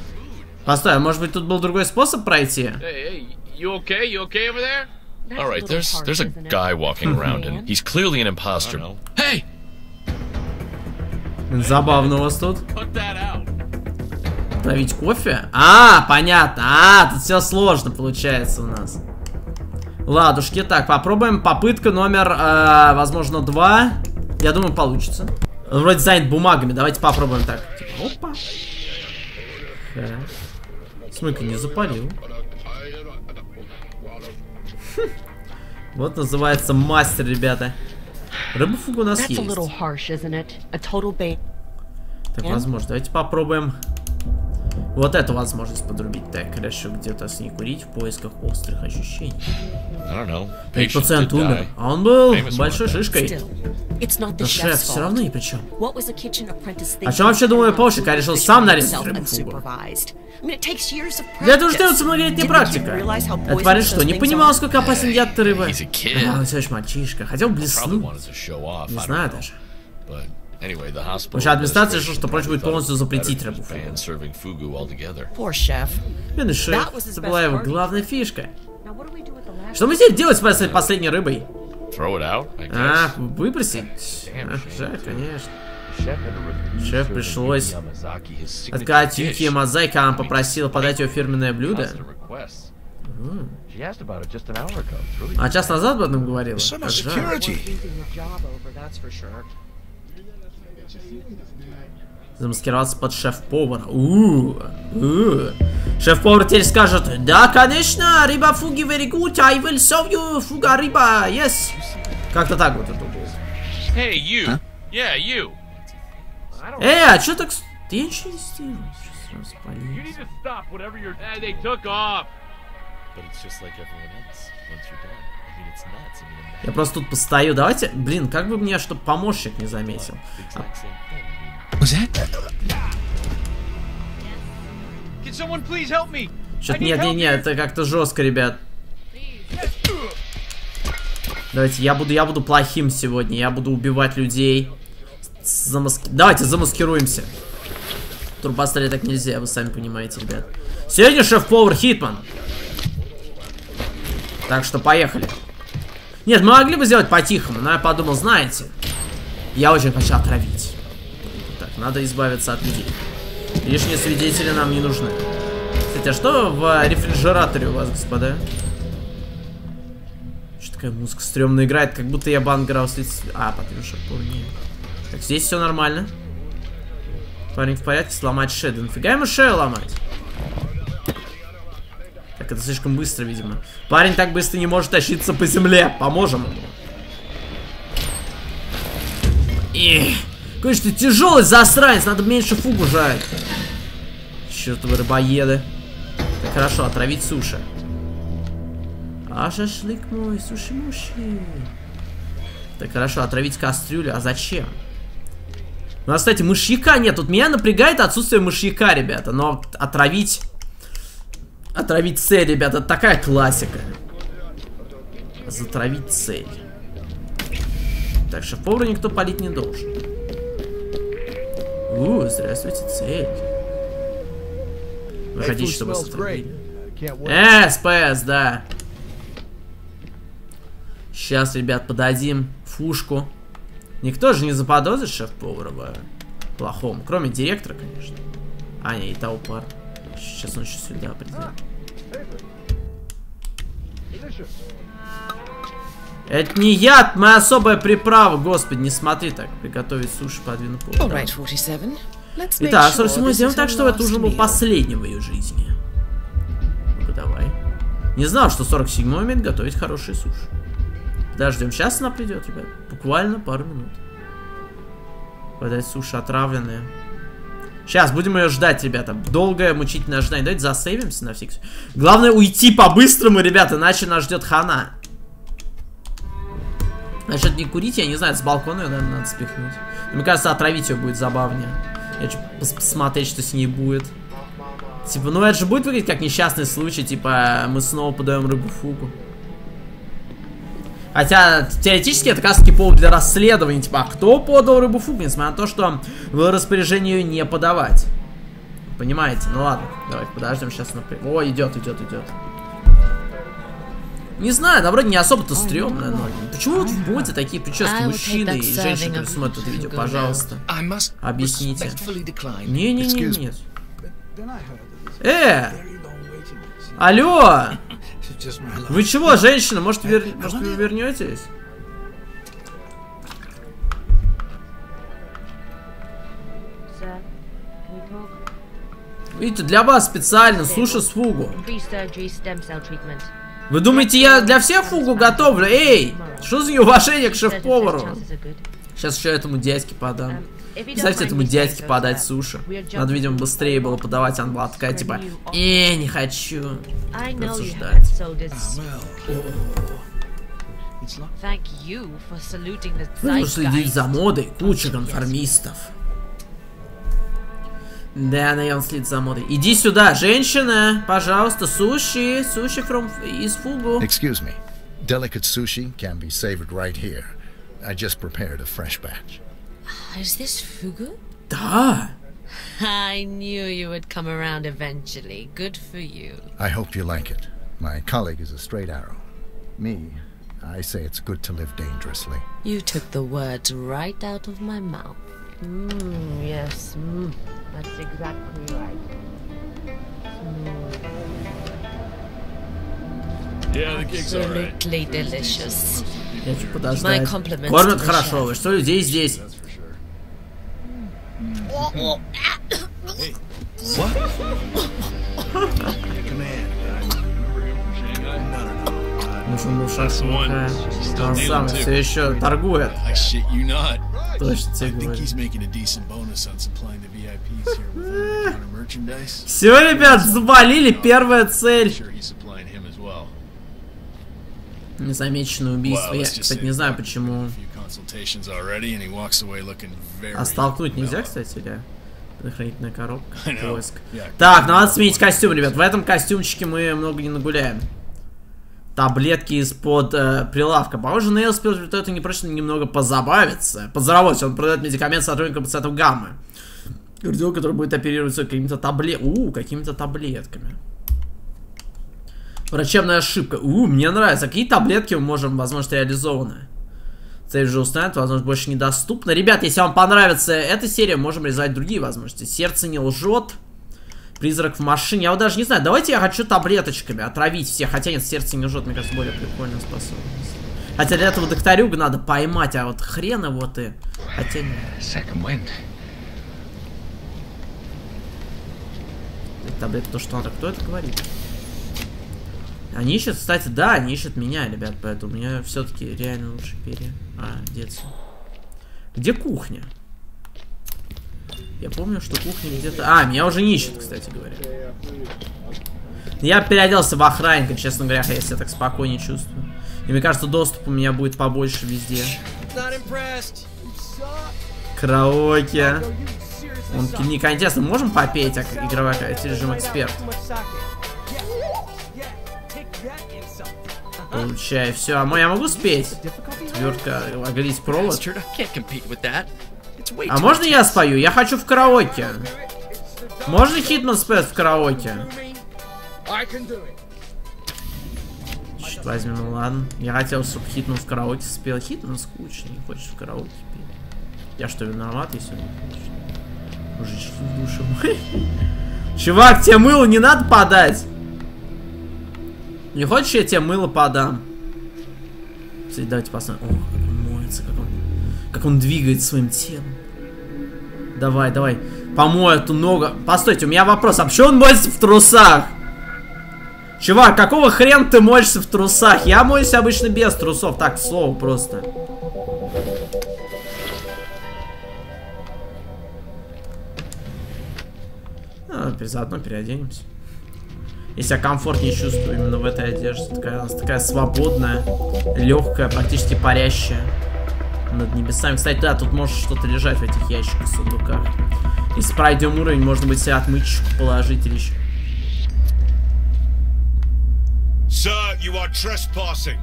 Постой, а может быть тут был другой способ пройти? Hey, hey, you okay? You okay over there? All right, there's there's a guy walking around and he's clearly an imposter. Hey! Забавно у вас тут. Давить кофе? А, понятно. А, тут все сложно получается у нас. Ладушки, так, попробуем. Попытка номер, э, возможно, два. Я думаю, получится. вроде занят бумагами. Давайте попробуем так. Опа. Смотри-ка, не запалил. Хм. Вот называется мастер, ребята. Рыбофуг у нас есть. Так, возможно. Давайте попробуем вот эту возможность подрубить. Так, хорошо, где-то с ней курить в поисках острых ощущений. Ведь пациент умер, а он был большой шишкой. Но шеф все равно ни при чем. О чем вообще думаю помощник? Я решил сам нарезать рыбофугу. Для этого ждется многолетняя практика. Этот парень что, не понимал, сколько опасен яд рыбы? А, он все еще мальчишка. Хотел блеснуть. Не знаю даже. В общем, администрация решила, что прочь будет полностью запретить рыбу. Бедный шеф. Это была его главная фишка. Что мы теперь делать с последней рыбой? А, выбросить? А, жаль, конечно. Шеф пришлось отказать Юки Ямазаки, а он попросил подать его фирменное блюдо. А час назад об этом говорила? Замаскироваться под шеф-повара. Шеф-повар теперь скажет, да, конечно, рыба фуги very good, I will serve you фуга рыба, yes. Как-то так вот это будет. Hey, you. Huh? Yeah, you. Эй, а что так... Ты ничего не сделал. Сейчас Я просто тут постою. Давайте, блин, как бы мне, чтобы помощник не заметил. Что-то нет, нет, нет, это как-то жестко, ребят. Давайте, я буду, я буду плохим сегодня. Я буду убивать людей. Замаски... Давайте замаскируемся. Турбастали так нельзя, вы сами понимаете, ребят. Сегодня шеф-повар Хитман. Так что поехали. Нет, мы могли бы сделать по-тихому, но я подумал, знаете, я очень хочу отравить. Так, надо избавиться от людей. Лишние свидетели нам не нужны. Кстати, а что в рефрижераторе у вас, господа? Что такая музыка стрёмная играет, как будто я бан играл. А, что нет. Так, здесь все нормально. Парень в порядке, сломать шею. Да нафига ему шею ломать? Так, это слишком быстро, видимо. Парень так быстро не может тащиться по земле. Поможем ему. И, конечно, тяжелый засранец. Надо меньше фугу жать. Чертовы рыбоеды. Так, хорошо, отравить суши. А шашлык мой, суши-муши. Так, хорошо, отравить кастрюлю. А зачем? У нас, кстати, мышьяка нет. Тут меня напрягает отсутствие мышьяка, ребята. Но отравить... Отравить цель, ребята, такая классика. Затравить цель. Так, шеф-повара никто палить не должен. У, здравствуйте, цель. Вы хотите, чтобы затравили? Э, СПС, да. Сейчас, ребят, подадим фушку. Никто же не заподозрит шеф-повара в плохом. Кроме директора, конечно. А, не, и того пар. Сейчас он еще сюда придет. Это не яд, моя особая приправа. Господи, не смотри так. Приготовить суши, подвину пол. Итак, 47 сделаем так, чтобы это ужин был последним в ее жизни. Ну-ка, давай. Не знал, что 47 умеет готовить хорошие суши. Подождем, сейчас она придет, ребят. Буквально пару минут. Подать суши отравленные. Сейчас, будем ее ждать, ребята. Долгое, мучительное ожидание. Давайте засейвимся на всякий Главное уйти по-быстрому, ребята, иначе нас ждет хана. Насчет не курить, я не знаю, с балкона ее, наверное, надо спихнуть. Мне кажется, отравить ее будет забавнее. Я хочу пос посмотреть, что с ней будет. Типа, ну это же будет выглядеть как несчастный случай, типа, мы снова подаем рыбу фугу. Хотя, теоретически, это как раз таки повод для расследования. Типа, а кто подал рыбу фугу, несмотря на то, что в распоряжение ее не подавать. Понимаете? Ну ладно, давайте подождем сейчас. Например. О, идет, идет, идет. Не знаю, да вроде не особо-то стрёмно, но... Почему вот в моде такие прически мужчины и женщины, которые смотрят это видео, пожалуйста? Объясните. Не-не-не, нет. Э! Алло! Вы чего, женщина? Может, вер... Может вы вернетесь? Видите, для вас специально суши с фугу. Вы думаете, я для всех фугу готовлю? Эй, что за неуважение к шеф-повару? Сейчас еще этому дядьке подам. Представьте этому дядьке подать суши. Надо, видимо, быстрее было подавать, она была такая, типа, э, не хочу. Придется ждать. Нужно следить за модой, куча конформистов. Да, наем слід за модой. Иди сюда, женщина, пожалуйста, суши, суши from из фугу. Excuse me. Delicate sushi can be savored right here. I just prepared a fresh batch. Is this fugu? Да. I knew you would come around eventually. Good for you. I hope you like it. My colleague is a straight arrow. Me, I say it's good to live dangerously. You took the words right out of my mouth. Mmm, yes, mmm. That's exactly right. Yeah, the gig's Absolutely delicious. Я хочу подождать. Кормят хорошо, вы что, людей здесь? Нужен был шашлыка. Он сам все еще торгует. Точно тебе говорю. Все, ребят, завалили первая цель. Незамеченное убийство. Я, кстати, не знаю, почему. А столкнуть нельзя, кстати, или? Предохранительная коробка. Поиск. Так, надо сменить костюм, ребят. В этом костюмчике мы много не нагуляем. Таблетки из-под э, прилавка. Похоже, Нейл успел это не прочно немного позабавиться. Подзаработать. Он продает медикамент сотрудникам пациентов гаммы. Кардиолог, который будет оперироваться какими-то таблетками. У, какими-то таблетками. Врачебная ошибка. У, мне нравится. Какие таблетки мы можем, возможно, реализованы? Цель уже установит, возможно, больше недоступна. Ребят, если вам понравится эта серия, можем реализовать другие возможности. Сердце не лжет. Призрак в машине. Я вот даже не знаю. Давайте я хочу таблеточками отравить всех. Хотя нет, сердце не лжет, мне кажется, более прикольная способность. Хотя для этого докторюга надо поймать, а вот хрен его ты. Хотя нет. Таблетка то, что надо. Кто это говорит? Они ищут, кстати, да, они ищут меня, ребят, поэтому меня все-таки реально лучше пере... А, деться. Где кухня? Я помню, что кухня где-то... А, меня уже не ищут, кстати говоря. Я переоделся в охранника, честно говоря, я себя так спокойнее чувствую. И мне кажется, доступ у меня будет побольше везде. Караоке. Он не интересно, можем попеть, как игровой режим эксперт? Получай, все. А я могу спеть? Отвертка, оголить провод. А можно я спою? Я хочу в караоке. Можно Hitman спеть в караоке? Черт возьми, ну ладно. Я хотел, чтобы Hitman в караоке спел. Hitman скучный, не хочет в караоке петь. Я что, виноват, если он не хочет? Мужички в душе мой. Чувак, тебе мыло не надо подать? Не хочешь, я тебе мыло подам? Кстати, давайте посмотрим. О, как он моется, как он, как он двигает своим телом. Давай, давай. Помой эту ногу. Постойте, у меня вопрос. А почему он моется в трусах? Чувак, какого хрена ты моешься в трусах? Я моюсь обычно без трусов. Так, слово просто. А, заодно переоденемся. Я комфортнее чувствую именно в этой одежде. Такая, она такая свободная, легкая, практически парящая над небесами. Кстати, да, тут может что-то лежать в этих ящиках, сундуках. Если пройдем уровень, можно будет себе отмычку положить или еще. Sir, you are trespassing.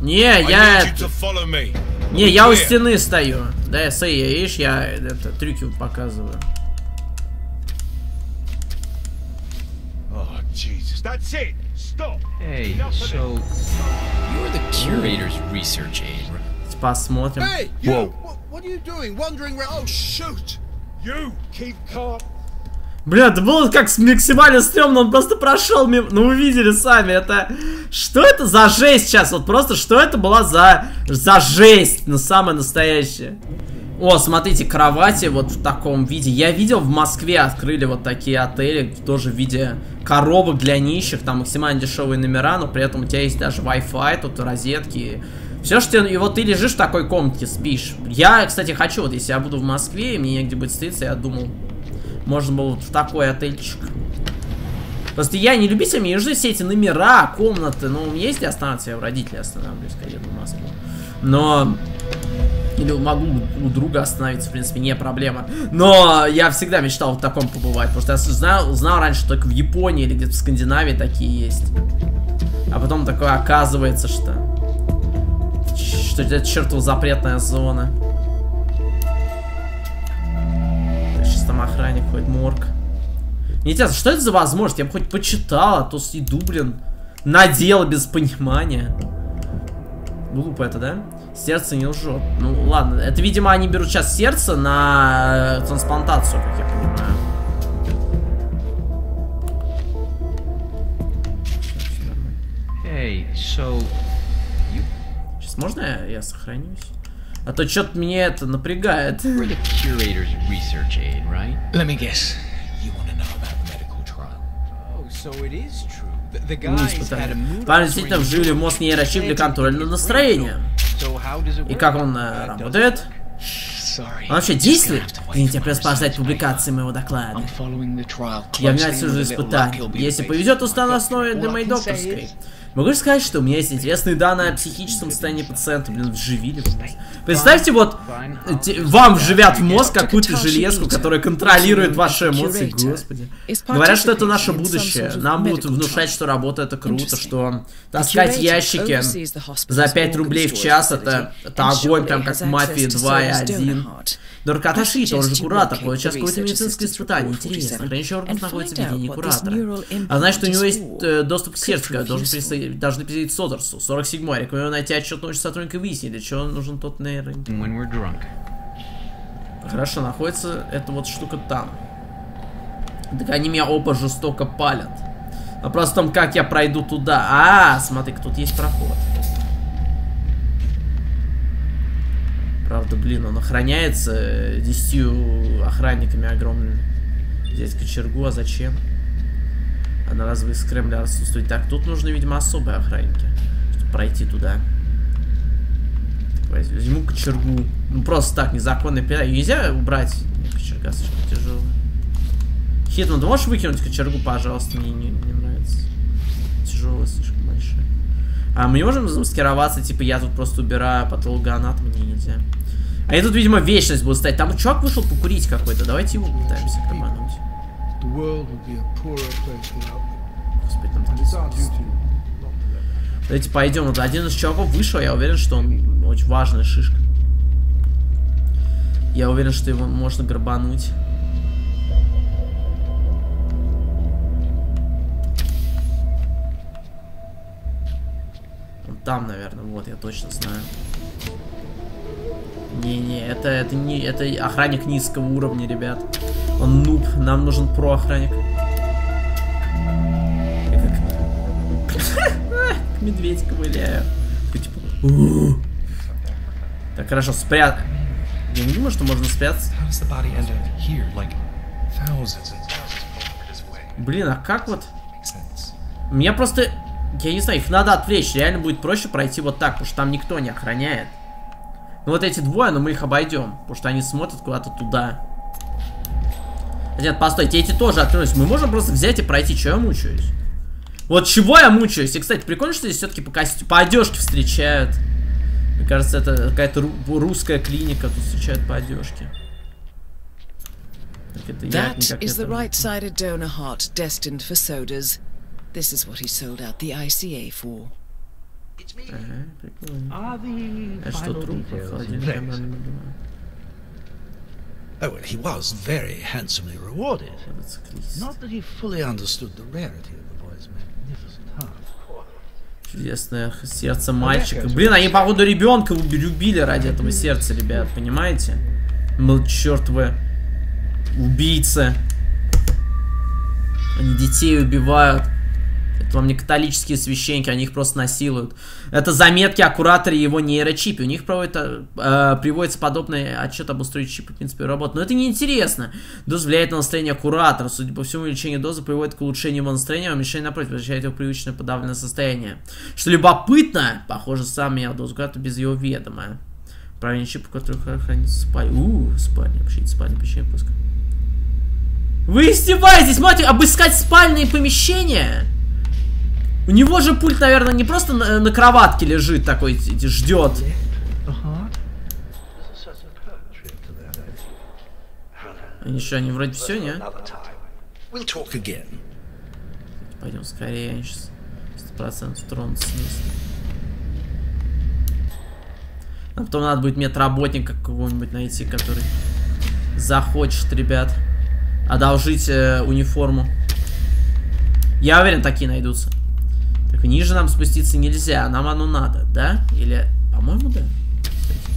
Не, я... Не, я у стены стою. Да, я сэй, видишь, я это, трюки показываю. Jesus. That's it. Stop. Hey, so you're the curator's research aide. Посмотрим. Hey, you, what are you doing? Wandering around? Oh, shoot. You keep calm. Бля, это было как с максимально стрёмно, он просто прошел мимо. Ну, вы видели сами, это... Что это за жесть сейчас? Вот просто, что это была за... За жесть, ну, самое настоящее. О, смотрите, кровати вот в таком виде. Я видел, в Москве открыли вот такие отели, тоже в виде коробок для нищих. Там максимально дешевые номера, но при этом у тебя есть даже Wi-Fi, тут розетки. Все, что и вот ты лежишь в такой комнате, спишь. Я, кстати, хочу, вот если я буду в Москве, и мне негде будет стыдиться, я думал, можно было вот в такой отельчик. Просто я не любитель, мне нужны все эти номера, комнаты. Ну, есть ли останавливаться, я у родителей останавливаюсь, когда еду в Москву. Но... Или могу у друга остановиться, в принципе, не проблема. Но я всегда мечтал в таком побывать. Потому что я знал, знал раньше, только в Японии или где-то в Скандинавии такие есть. А потом такое оказывается, что... Что это чертова запретная зона. там охранник ходит, морг. Мне интересно, что это за возможность? Я бы хоть почитал, а то иду, блин, надел без понимания. Глупо это, да? Сердце не лжет. Ну, ладно. Это, видимо, они берут сейчас сердце на э, трансплантацию, как я понимаю. Hey, so you... Сейчас можно я, я сохранюсь? А то что-то меня это напрягает. Aid, right? Let me guess. You want to know about the medical trial? Oh, so it is true. Mood Парни действительно вживили в мозг нейрочип для контроля над настроением. И как он э, работает? Он вообще действует? Извините, придется подождать публикации моего доклада. Я внимательно слежу испытаний. Если повезет, то стану основой для моей докторской. Могу сказать, что у меня есть интересные данные о психическом состоянии пациента. Блин, вживили в мозг. Представьте, вот вам вживят в мозг какую-то железку, которая контролирует ваши эмоции. Господи. Говорят, что это наше будущее. Нам будут внушать, что работа это круто, что таскать ящики за 5 рублей в час это, это огонь, прям как в Мафии 2 и 1. Дурката Шита, он же куратор, сейчас какое-то медицинское испытание. Интересно, хранящий орган находится в ведении куратора. А значит, у него есть э, доступ к сердцу, должен присоединить, должны присоединить Содерсу. 47-й. Рекомендую найти отчет научного сотрудника и выяснить, для чего нужен тот нейро. Хорошо, находится эта вот штука там. Так они меня оба жестоко палят. Вопрос в том, как я пройду туда. А, смотри, тут есть проход. Правда, блин, он охраняется десятью охранниками огромными. Здесь кочергу, а зачем? Она разве из Кремля отсутствует? Так, тут нужны, видимо, особые охранники, чтобы пройти туда. Возьму кочергу. Ну, просто так, незаконный пила. нельзя убрать? Кочерга слишком тяжелая. Хитман, ты можешь выкинуть кочергу, пожалуйста? Мне не, не нравится. Тяжелая слишком большая. А мы не можем замаскироваться, типа я тут просто убираю патологоанат, мне нельзя. Они тут, видимо, вечность будут стоять. Там чувак вышел покурить какой-то. Давайте его пытаемся грабануть. Господи, там Давайте пойдем. Вот один из чуваков вышел, я уверен, что он очень важная шишка. Я уверен, что его можно грабануть. Он там, наверное, вот, я точно знаю. Не-не, это, это не, это охранник низкого уровня, ребят. Он нуб, нам нужен про охранник. Я как... медведь ковыляю. Типа... Так, хорошо, спрят... Я не думаю, что можно спрятаться. Блин, а как вот... Мне просто... Я не знаю, их надо отвлечь. Реально будет проще пройти вот так, потому что там никто не охраняет. Ну вот эти двое, но мы их обойдем. Потому что они смотрят куда-то туда. Нет, постойте, эти тоже открылись. Мы можем просто взять и пройти. Чего я мучаюсь? Вот чего я мучаюсь? И, кстати, прикольно, что здесь все-таки по, костю... по одежке встречают. Мне кажется, это какая-то ру русская клиника. Тут встречают по одежке. That is the right-sided donor heart destined for sodas. This is what he sold out the ICA for. Ага, прикольно. А что труп? Холодильник Oh, well, he was very handsomely rewarded. Not that he fully understood the rarity of the boy's magnificent heart. Чудесное сердце мальчика. Блин, они, походу, ребенка любили ради этого сердца, ребят, понимаете? Мол, черт вы, убийцы. Они детей убивают. Это вам не католические священники, они их просто насилуют. Это заметки о кураторе его нейрочипе. У них проводит, э, приводится подобный отчет об устройстве чипа, в принципе, работы. Но это неинтересно. Доза влияет на настроение куратора. Судя по всему, лечение дозы приводит к улучшению его настроения, а уменьшение, напротив, возвращает его в привычное подавленное состояние. Что любопытно, похоже, сам менял дозу куратора без его ведома. Правильный чип, который хранится в спальне. Ууу, спальня, вообще спальня, почему пускай. Вы издеваетесь, мать, обыскать спальные помещения? У него же пульт, наверное, не просто на, на кроватке лежит такой, ждет. Они что, они вроде все, не? Пойдем скорее, они сейчас 100% тронутся с места. А потом надо будет медработника какого-нибудь найти, который захочет, ребят, одолжить э, униформу. Я уверен, такие найдутся. Так ниже нам спуститься нельзя, нам оно надо, да? Или, по-моему, да?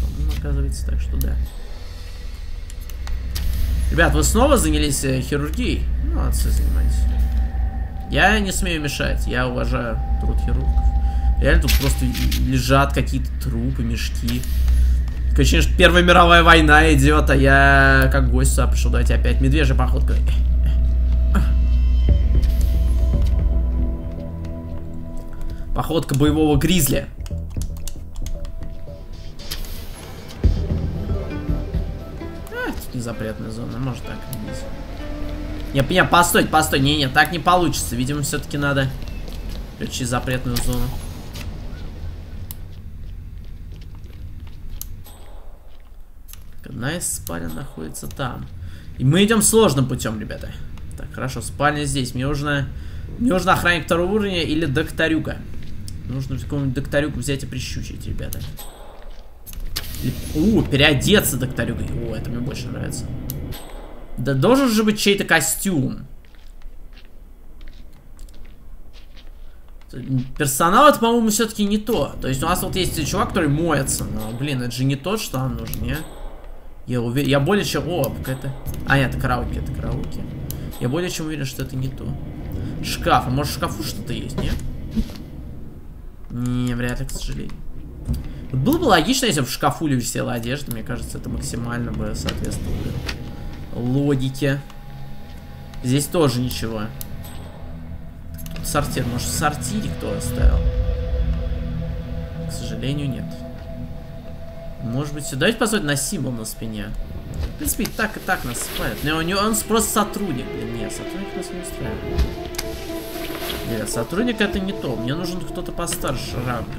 По-моему, оказывается так, что да. Ребят, вы снова занялись э, хирургией? Ну, отцы занимайтесь. Я не смею мешать, я уважаю труд хирургов. Реально тут просто лежат какие-то трупы, мешки. Что Первая мировая война идет, а я как гость сюда пришел. Давайте опять медвежья походка. Походка боевого гризли. А, тут не запретная зона, может так Не, не, постой, постой, не-не, так не получится. Видимо, все-таки надо включить запретную зону. Одна из спален находится там. И мы идем сложным путем, ребята. Так, хорошо, спальня здесь. Мне нужно, мне нужно охранник второго уровня или докторюга. Нужно какого-нибудь докторюку взять и прищучить, ребята. У, переодеться докторюкой. О, это мне больше нравится. Да должен же быть чей-то костюм. Персонал это, по-моему, все-таки не то. То есть у нас вот есть чувак, который моется. Но, блин, это же не тот, что нам нужен, не? Я уверен, я более чем... О, какая-то... А, нет, это караоке, это караоке. Я более чем уверен, что это не то. Шкаф. А может в шкафу что-то есть, нет? Не, вряд ли, к сожалению. Было бы логично, если бы в шкафу висела одежда. Мне кажется, это максимально бы соответствовало логике. Здесь тоже ничего. Тут сортир. Может, в сортире кто оставил? К сожалению, нет. Может быть, сюда. Давайте посмотрим на символ на спине. В принципе, и так, и так нас спалят. Но у него он просто сотрудник. Нет, сотрудник нас не устраивает. Нет, сотрудник это не то. Мне нужен кто-то постарше ранга.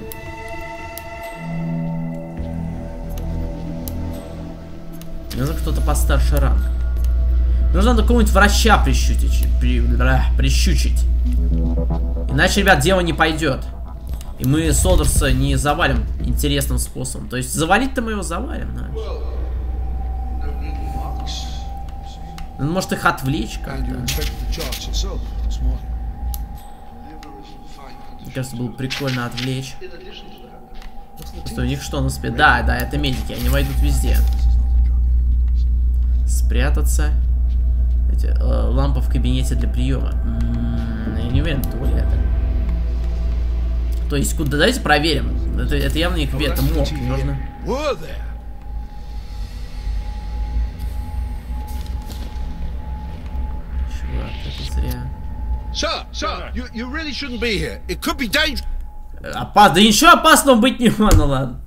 Мне нужен кто-то постарше ранг. Нужно какого-нибудь врача прищучить. При, бля, прищучить. Иначе, ребят, дело не пойдет. И мы Содерса не завалим интересным способом. То есть завалить-то мы его завалим, знаешь. Ну, может их отвлечь как-то кажется, было прикольно отвлечь. Что у них что на спе? Да, да, это медики, они войдут везде. Спрятаться. Эти, э, лампа в кабинете для приема. М -м я не уверен, то ли это. То есть куда? Давайте проверим. Это, это явно не кве, это мог, нужно. Чувак, это зря. Sir, sir, you, you really shouldn't be here. It could be dangerous. Опас... Да ничего опасного быть не может. Ну ладно.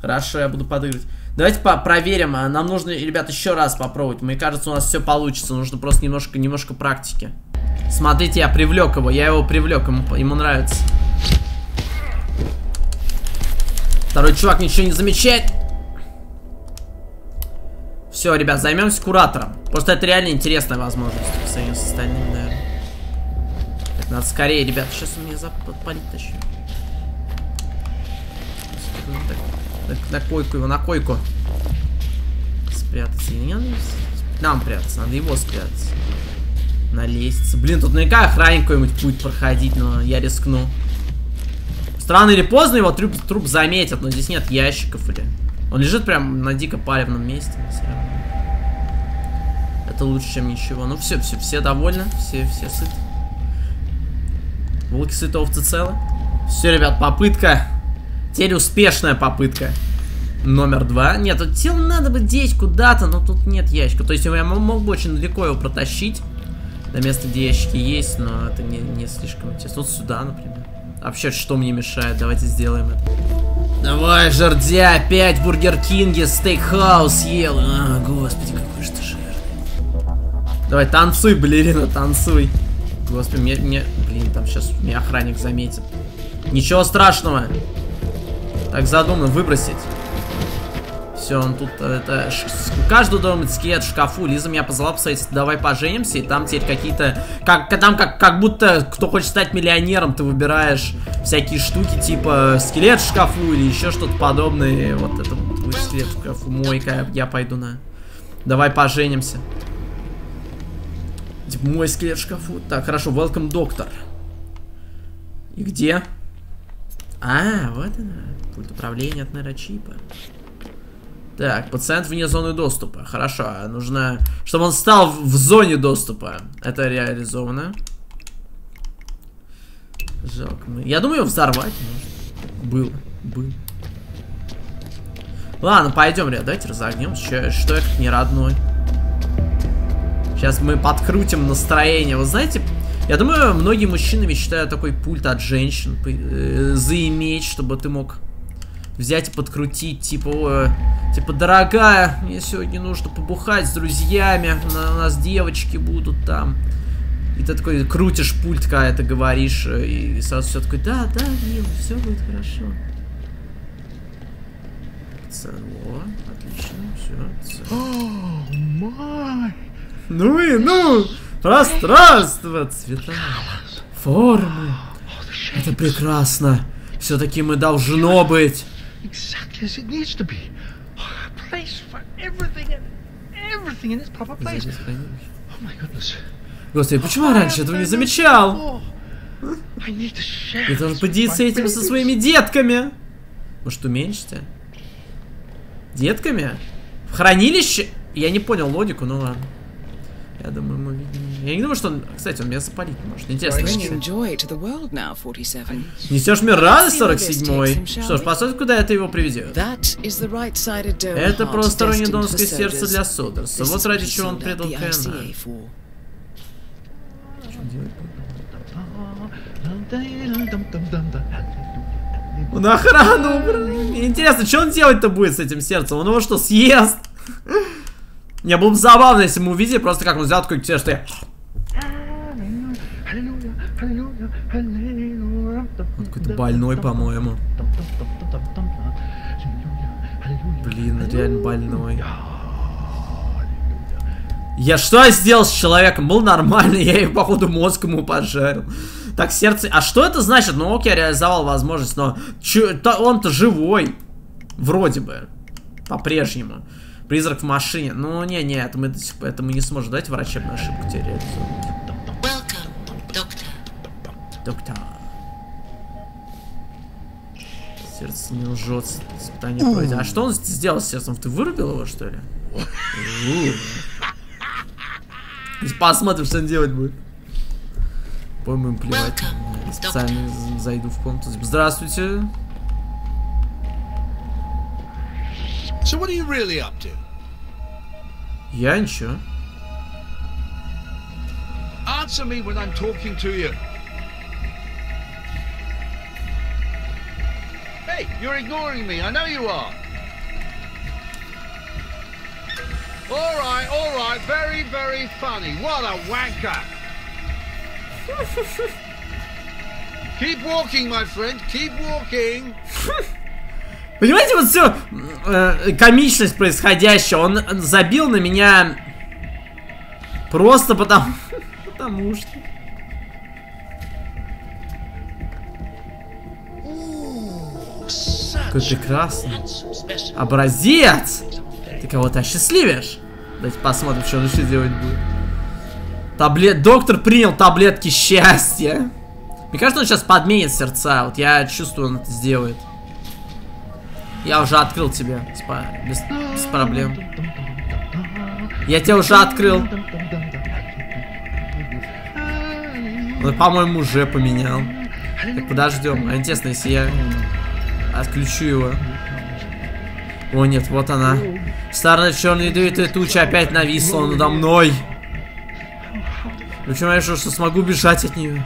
Хорошо, я буду подыгрывать. Давайте по проверим. А нам нужно, ребят, еще раз попробовать. Мне кажется, у нас все получится. Нужно просто немножко, немножко практики. Смотрите, я привлек его. Я его привлек. Ему, ему нравится. Второй чувак ничего не замечает. Все, ребят, займемся куратором. Просто это реально интересная возможность по сравнению с остальными, наверное. Надо скорее, ребят. Сейчас он меня начнет. Так, на, на койку его, на койку. Спрятаться. Не надо нам прятаться, надо его спрятаться. На лестнице. Блин, тут наверняка охранник какой-нибудь будет проходить, но я рискну. Странно или поздно его труп, труп заметят, но здесь нет ящиков или... Он лежит прям на дико палевном месте. Это лучше, чем ничего. Ну все, все, все довольны, все, все сыты. Волки сыты, овцы целы. Все, ребят, попытка. Теперь успешная попытка. Номер два. Нет, тут тело надо бы деть куда-то, но тут нет ящика. То есть я мог бы очень далеко его протащить. До места, где ящики есть, но это не, не слишком интересно. Вот сюда, например. Вообще, что мне мешает? Давайте сделаем это. Давай, жердя, опять Burger King е, steakhouse ел. А, господи, какой же ты жирный. Давай, танцуй, балерина, танцуй. Господи, мне, мне... Блин, там сейчас меня охранник заметит. Ничего страшного. Так задумано, выбросить. Все, он тут, это, у каждого дома скелет в шкафу. Лиза меня позвала посмотреть, давай поженимся, и там теперь какие-то, как, там как, как будто, кто хочет стать миллионером, ты выбираешь всякие штуки, типа скелет в шкафу или еще что-то подобное. Вот это будет скелет в шкафу, мойка, я пойду на... Давай поженимся. Типа мой скелет в шкафу. Так, хорошо, welcome, доктор. И где? А, вот она. Пульт управления от нейрочипа. Так, пациент вне зоны доступа. Хорошо, нужно, чтобы он стал в зоне доступа. Это реализовано. Жалко. Мы... Я думаю, его взорвать. Было. Был. Ладно, пойдем, ребят, давайте разогнем. Что, что я как не родной. Сейчас мы подкрутим настроение. Вы знаете, я думаю, многие мужчины мечтают такой пульт от женщин э, заиметь, чтобы ты мог взять и подкрутить, типа, типа, дорогая, мне сегодня нужно побухать с друзьями, у нас девочки будут там. И ты такой крутишь пульт, когда это говоришь, э, и сразу все такой, да, да, милый, все будет хорошо. О, отлично, все. О, май! Ну и ну! Пространство, цвета, формы. Это прекрасно. Все-таки мы должно быть. Oh. Господи, почему я раньше этого не замечал? Я должен поделиться этим со своими детками. Может, уменьшите? Детками? В хранилище? Я не понял логику, ну ладно. Я думаю, мы видим. Я не думаю, что он... Кстати, он меня запалить может. Интересно. Несешь мне радость, 47-й? Что ж, посмотрим, куда это его приведет. Это правостороннее донское сердце для Содерса. Вот ради чего он предал Кэна. Он охрану Интересно, что он делать-то будет с этим сердцем? Он его что, съест? Не, было бы забавно, если мы увидели просто как он взял такой сердце, что я... Он какой-то больной, по-моему. Блин, реально больной. Я что сделал с человеком? Был нормально, я ей, походу, мозг ему поджарил. Так, сердце... А что это значит? Ну, окей, реализовал возможность, но... Он-то живой. Вроде бы. По-прежнему. Призрак в машине. Ну, не-не, это мы, это мы не сможем дать врачебную ошибку реализовать. Доктор. Сердце не лжет, испытание пройдет. А что он сделал с сердцем? Ты вырубил его, что ли? Посмотрим, что он делать будет. По-моему, плевать. Специально зайду в комнату. Здравствуйте. So what are you really up to? Я ничего. Answer me when I'm talking to you. Hey, you're ignoring me. I know you are. All right, all right. Very, very funny. What a wanker. Keep walking, my friend. Keep walking. Понимаете, вот все э, комичность происходящего, он забил на меня просто потому, потому что. Какой прекрасный. Образец! Ты кого-то осчастливишь? Давайте посмотрим, что он еще делать будет. Таблет... Доктор принял таблетки счастья. Мне кажется, он сейчас подменит сердца. Вот я чувствую, он это сделает. Я уже открыл тебе. Без, без проблем. Я тебя уже открыл. Он, по-моему, уже поменял. Так, подождем. А интересно, если я отключу его. О, нет, вот она. Старая черная ядовитая туча опять нависла надо мной. Почему я решил, что смогу бежать от нее?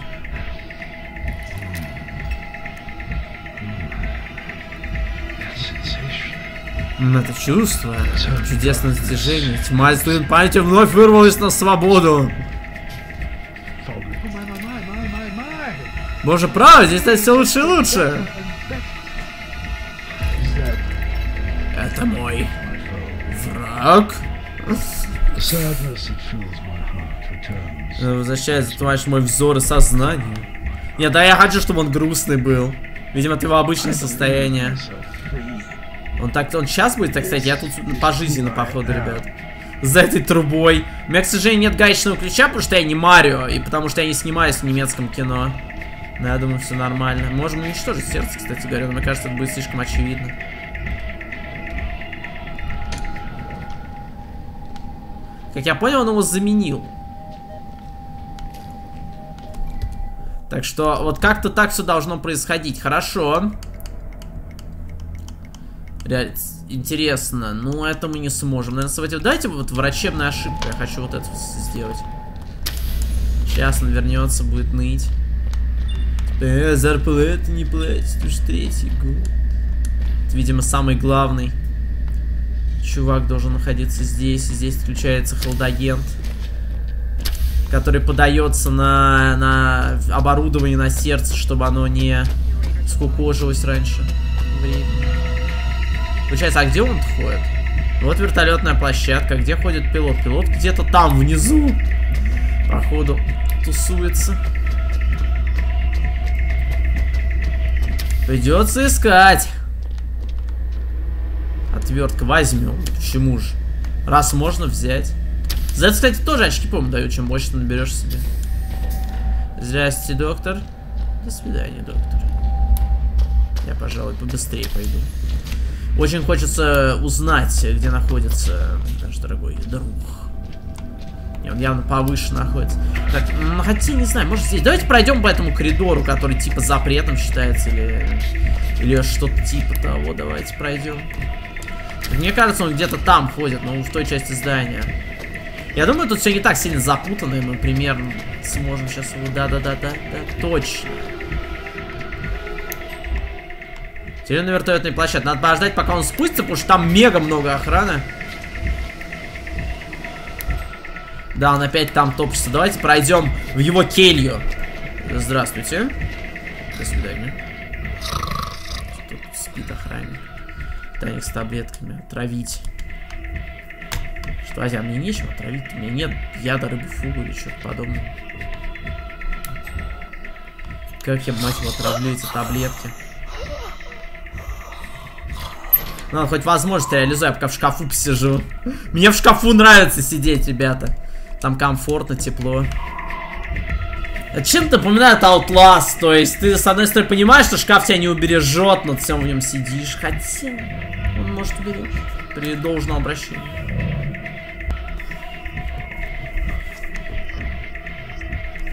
Это чувство, чудесное достижение. Тьма из памяти вновь вырвалась на свободу. Боже, правда, здесь стать все лучше и лучше. Это мой враг. Возвращается, товарищ, мой взор и сознание. Нет, да я хочу, чтобы он грустный был. Видимо, это его обычное состояние. Он так, он сейчас будет, так сказать, я тут пожизненно, походу, ребят. За этой трубой. У меня, к сожалению, нет гаечного ключа, потому что я не Марио, и потому что я не снимаюсь в немецком кино. Но я думаю, все нормально. Можем уничтожить сердце, кстати говоря, но мне кажется, это будет слишком очевидно. Как я понял, он его заменил. Так что вот как-то так все должно происходить. Хорошо. Реально, интересно. Ну, это мы не сможем. Наверное, Давайте вот врачебная ошибка. Я хочу вот это сделать. Сейчас он вернется, будет ныть. Э, зарплаты не платит уж третий год. Это, видимо, самый главный. Чувак должен находиться здесь. Здесь включается холдагент. Который подается на, на оборудование на сердце, чтобы оно не скукожилось раньше времени. Получается, а где он ходит? Вот вертолетная площадка. Где ходит пилот? Пилот где-то там, внизу. Походу, тусуется. Придется искать. Отвертка возьмем. Почему же? Раз можно взять. За это, кстати, тоже очки, по-моему, дают, чем больше ты наберешь себе. Здрасте, доктор. До свидания, доктор. Я, пожалуй, побыстрее пойду. Очень хочется узнать, где находится наш дорогой друг. И он явно повыше находится. Так, ну, хотя, не знаю, может здесь... Давайте пройдем по этому коридору, который типа запретом считается, или... Или что-то типа того. Давайте пройдем. Мне кажется, он где-то там ходит, но в той части здания. Я думаю, тут все не так сильно запутано, и мы примерно сможем сейчас. Да-да-да-да, да, точно. Теперь на вертолетной площадке. Надо подождать, пока он спустится, потому что там мега много охраны. Да, он опять там топчется. Давайте пройдем в его келью. Здравствуйте. До свидания. Тут спит охранник. Тайник с таблетками. Отравить. Что, Азия, мне нечего отравить? У меня нет яда рыбы фугу или что-то подобное. Как я, мать его, отравлю эти таблетки? Ну, хоть возможность реализую, я пока в шкафу посижу. Мне в шкафу нравится сидеть, ребята. Там комфортно, тепло. Это чем-то напоминает Outlast. То есть ты, с одной стороны, понимаешь, что шкаф тебя не убережет, но ты в нем сидишь. Хотя, он может уберечь. При должном обращении.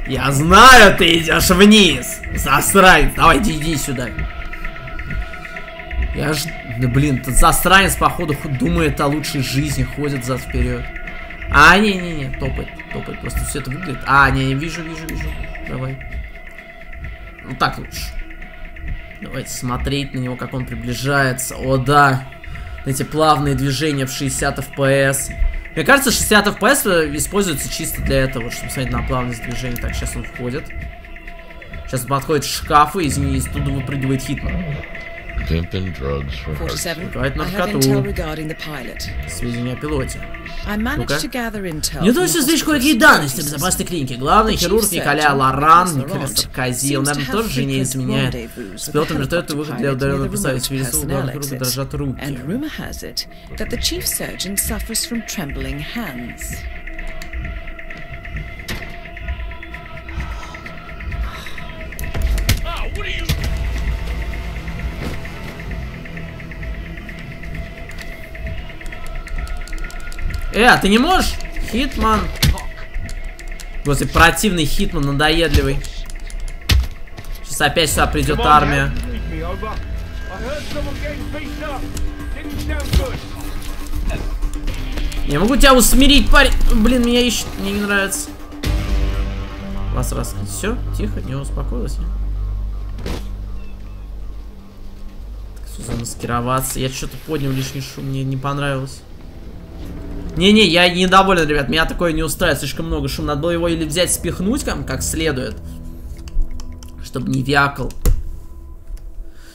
Я знаю, ты идешь вниз. Засранец. Давай, иди сюда. Я ж... Да блин, этот засранец, походу, думает о лучшей жизни, ходит зад вперед. А, не-не-не, топает, топает. Просто все это выглядит. А, не, вижу, вижу, вижу. Давай. Ну так лучше. Давайте смотреть на него, как он приближается. О, да. Эти плавные движения в 60 FPS. Мне кажется, 60 FPS используется чисто для этого, чтобы смотреть на плавность движения. Так, сейчас он входит. Сейчас подходит к шкафу, и из, из туда выпрыгивает Хитман. Pimping drugs for 47. Говорит I have наркоту. intel regarding the pilot. Сведения о пилоте. Ну-ка. Мне удалось извлечь кое-какие system. безопасной клинике. Главный хирург Николя Лоран, Николас seems to наверное, тоже не frequent изменяет. С пилотом вертолета выход для удаленного представителя remote Вирусового personnel хирурга дрожат руки. And rumor has Э, а ты не можешь? Хитман. Господи, противный Хитман, надоедливый. Сейчас опять сюда придет армия. Я могу тебя усмирить, парень. Блин, меня ищет. Мне не нравится. Вас раз. Все, тихо, не успокоилась. Так, всё, замаскироваться. Я что-то поднял лишний шум, мне не понравилось. Не-не, я недоволен, ребят, меня такое не устраивает, слишком много шума. Надо было его или взять, спихнуть как, как следует, чтобы не вякал.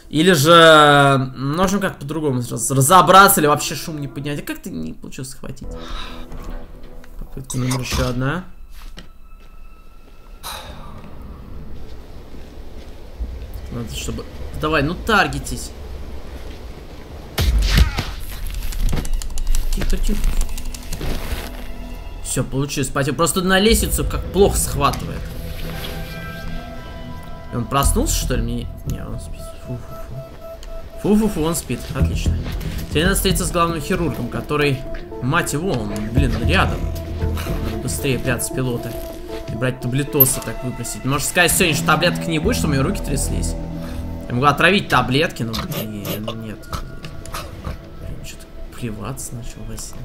Или же нужно как по-другому раз- разобраться или вообще шум не поднять. А как-то не получилось схватить. Попытка номер еще одна. Надо, чтобы... Давай, ну таргетись. Тихо, тихо. Все, получилось. Спать. Просто на лестницу как плохо схватывает. Он проснулся, что ли? Мне... Не, он спит. Фу-фу-фу. Фу-фу-фу, он спит. Отлично. Теперь надо встретиться с главным хирургом, который... Мать его, он, блин, рядом. Надо быстрее прятаться пилота. И брать таблетосы так выпросить. Может сказать сегодня, что таблеток не будет, у меня руки тряслись? Я могу отравить таблетки, но не, нет. Что-то плеваться начал во сне.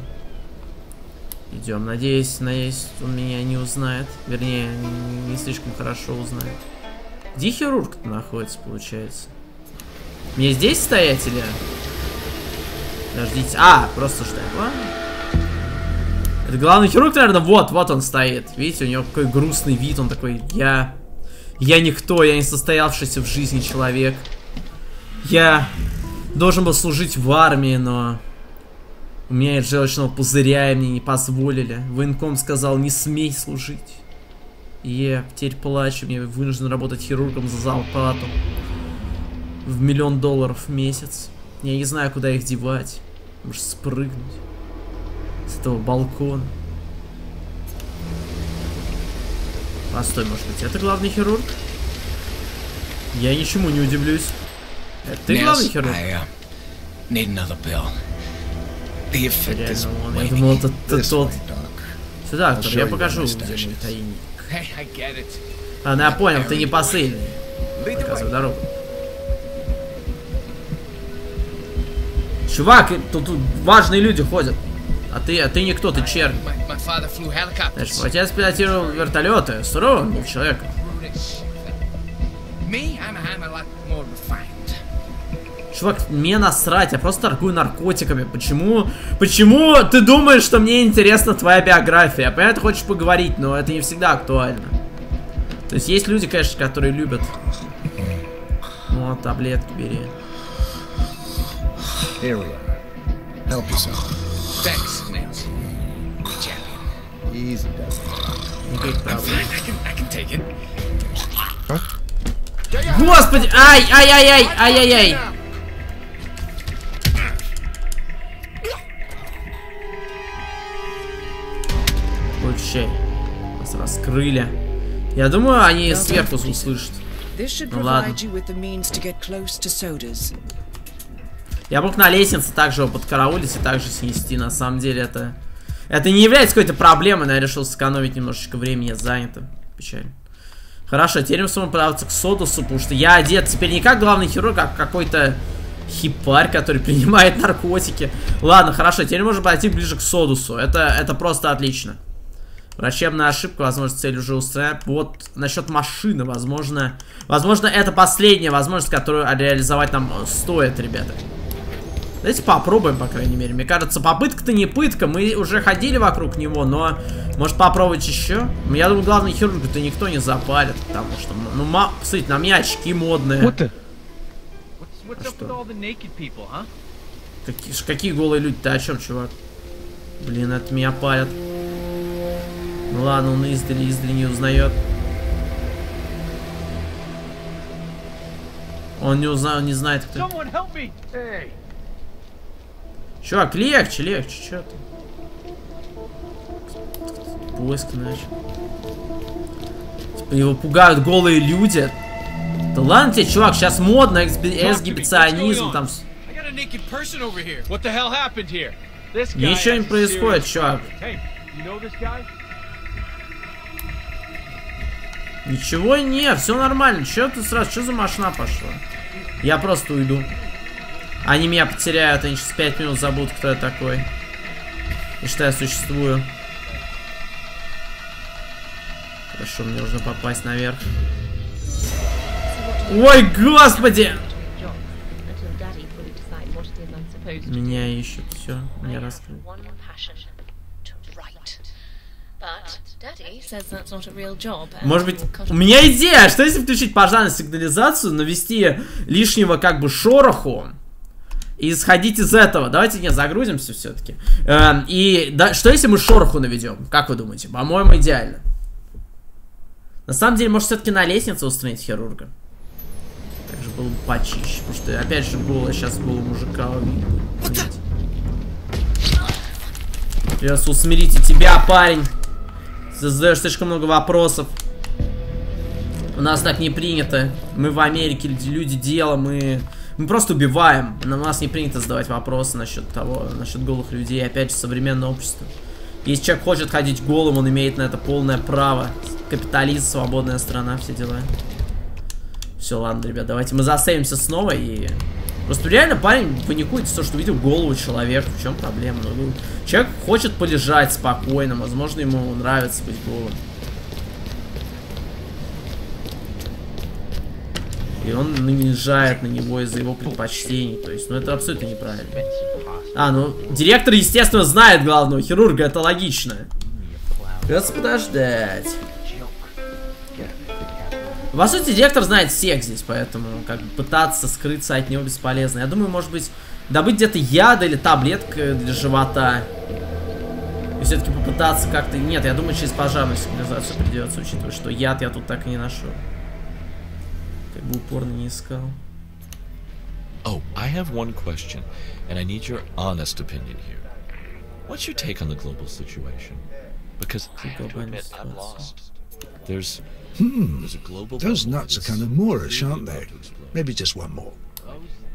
Идем, надеюсь, надеюсь, он меня не узнает. Вернее, не, слишком хорошо узнает. Где хирург находится, получается? Мне здесь стоять или... Подождите. А, просто что Ладно. Это главный хирург, наверное, вот, вот он стоит. Видите, у него какой грустный вид, он такой, я... Я никто, я не состоявшийся в жизни человек. Я должен был служить в армии, но... У меня нет желчного пузыря, и мне не позволили. Военком сказал, не смей служить. И я теперь плачу, мне вынужден работать хирургом за зарплату. В миллион долларов в месяц. Я не знаю, куда их девать. Может, спрыгнуть с этого балкона. Постой, может быть, это главный хирург? Я ничему не удивлюсь. Это ты главный Nels, хирург? I uh, need another pill. Я waning. думал, это, тот. Сюда, I'll Артур, show я you покажу, где мой тайник. Hey, I get it. Ладно, я понял, ты не посыльный. Показывай дорогу. Чувак, тут, тут важные люди ходят. А ты, а ты никто, ты. My, my father flew Знаешь, мой отец пилотировал вертолеты. Суровый он был человек. Чувак, мне насрать, я просто торгую наркотиками. Почему? Почему ты думаешь, что мне интересна твоя биография? Я понимаю, ты хочешь поговорить, но это не всегда актуально. То есть есть люди, конечно, которые любят. Вот, таблетки бери. Here we are. Help yourself. Thanks, Nels. Champion. Easy does. Никаких проблем. Господи! Ай, ай, ай, ай, ай, ай, ай. Получай. Нас раскрыли. Я думаю, они сверху услышат. Ну ладно. Я мог на лестнице также его подкараулить и также снести. На самом деле это... Это не является какой-то проблемой, но я решил сэкономить немножечко времени, я занято. Печально. Хорошо, теперь мы сможем отправиться к Содусу, потому что я одет теперь не как главный хирург, а как какой-то хипарь, который принимает наркотики. Ладно, хорошо, теперь можем пойти ближе к Содусу. Это, это просто отлично. Врачебная ошибка, возможно, цель уже устраняет. Вот насчет машины, возможно... Возможно, это последняя возможность, которую реализовать нам стоит, ребята. Давайте попробуем, по крайней мере. Мне кажется, попытка-то не пытка. Мы уже ходили вокруг него, но... Может попробовать еще? Я думаю, главный хирург-то никто не запалит, потому что... Ну, ма... Кстати, на мне очки модные. Вот ты. А что? Какие, какие голые люди? Ты о чем, чувак? Блин, это меня палят. Ну ладно, он издали, издали не узнает. Он не узнал, не знает, кто. Чувак, легче, легче, что ты? Поиск начал. Типа его пугают голые люди. Да ладно тебе, чувак, сейчас модно эксгибиционизм там. Ничего не происходит, чувак. Ничего не, все нормально. Че ты сразу, что за машина пошла? Я просто уйду. Они меня потеряют, они через 5 минут забудут, кто я такой. И что я существую. Хорошо, мне нужно попасть наверх. Ой, господи! Меня ищут, все, меня раскрыли. Может быть, у меня идея, что если включить пожарную сигнализацию, навести лишнего как бы шороху, и исходить из этого. Давайте не загрузимся все-таки. Э, и да, что если мы шороху наведем? Как вы думаете? По-моему, идеально. На самом деле, может, все-таки на лестнице устранить хирурга. Так же было бы почище. Потому что, опять же, голо, сейчас голо мужика увидеть. Сейчас усмирите тебя, парень. Задаешь слишком много вопросов. У нас так не принято. Мы в Америке, люди дела, мы... Мы просто убиваем. На нас не принято задавать вопросы насчет того, насчет голых людей. Опять же, современное общество. Если человек хочет ходить голым, он имеет на это полное право. Капитализм, свободная страна, все дела. Все, ладно, ребят, давайте мы засейвимся снова и... Просто реально парень паникует то, что видел голову человека. В чем проблема? Ну, человек хочет полежать спокойно. Возможно, ему нравится быть голым. И он нанижает на него из-за его предпочтений. То есть, ну это абсолютно неправильно. А, ну, директор, естественно, знает главного хирурга, это логично. Придется подождать. По сути, директор знает всех здесь, поэтому как бы пытаться скрыться от него бесполезно. Я думаю, может быть, добыть где-то яд или таблетка для живота. И все-таки попытаться как-то... Нет, я думаю, через пожарную сигнализацию придется, учитывая, что яд я тут так и не нашел. Как бы упорно не искал. Oh, I have one question, and I need your honest opinion here. What's your take on the global situation? Because I have to admit, I'm lost. There's Hmm. Those nuts are kind of Moorish, aren't they? Maybe just one more.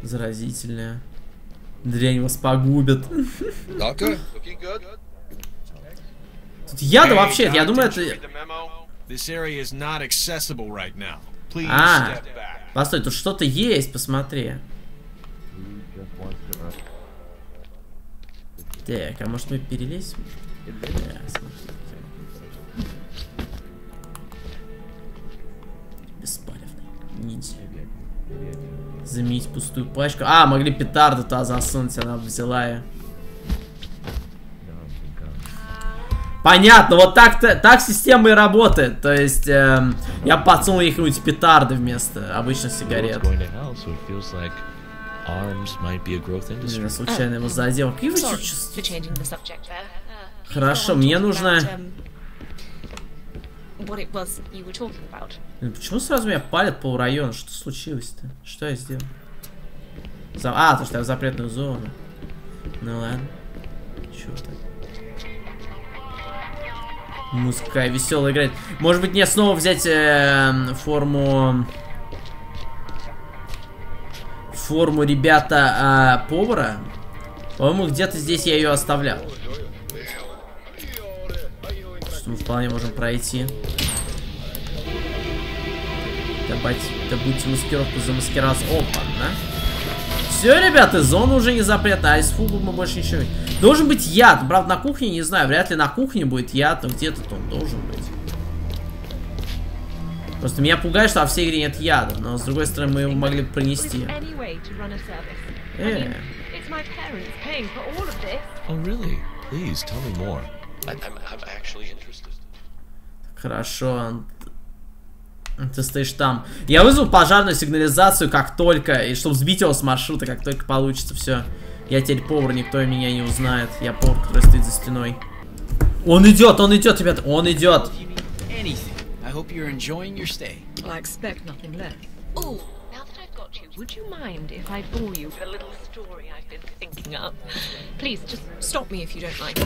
Заразительная. Дрянь вас погубит. Тут яда вообще, я думаю, это... А, постой, тут что-то есть, посмотри. Так, а может мы перелезем? Да, смотри. Ниндзя. Заменить пустую пачку. А, могли петарду туда засунуть, она взяла ее. Понятно, вот так, -то, так система и работает. То есть, э, я подсунул их какую-нибудь петарды вместо обычных сигарет. Я случайно его задел. Хорошо, мне нужно... Um, почему сразу меня палят по району? Что случилось-то? Что я сделал? За... А, то, что я в запретную зону. Ну ладно. Чё так? Музыка веселая играет. Может быть, мне снова взять э, форму... Форму, ребята, э, повара? По-моему, где-то здесь я ее оставлял мы вполне можем пройти. Добавить, добудьте маскировку, замаскироваться. Опа, да? Все, ребята, зона уже не запретна. Айсфугу мы больше ничего Должен быть яд. Правда, на кухне не знаю. Вряд ли на кухне будет яд, но где-то он должен быть. Просто меня пугает, что во всей игре нет яда, но с другой стороны мы его могли бы принести. Э. Oh, really? Please, tell me more. I, I'm, I'm actually interested. Хорошо. Ты стоишь там. Я вызвал пожарную сигнализацию как только, и чтобы сбить его с маршрута, как только получится. Все. Я теперь повар, никто меня не узнает. Я повар, который стоит за стеной. Он идет, он идет, ребята, он идет. I hope you're enjoying your stay. I expect nothing less. Oh, now that I've got you, would you mind if I bore you with a little story I've been thinking up? Please, just stop me if you don't mind.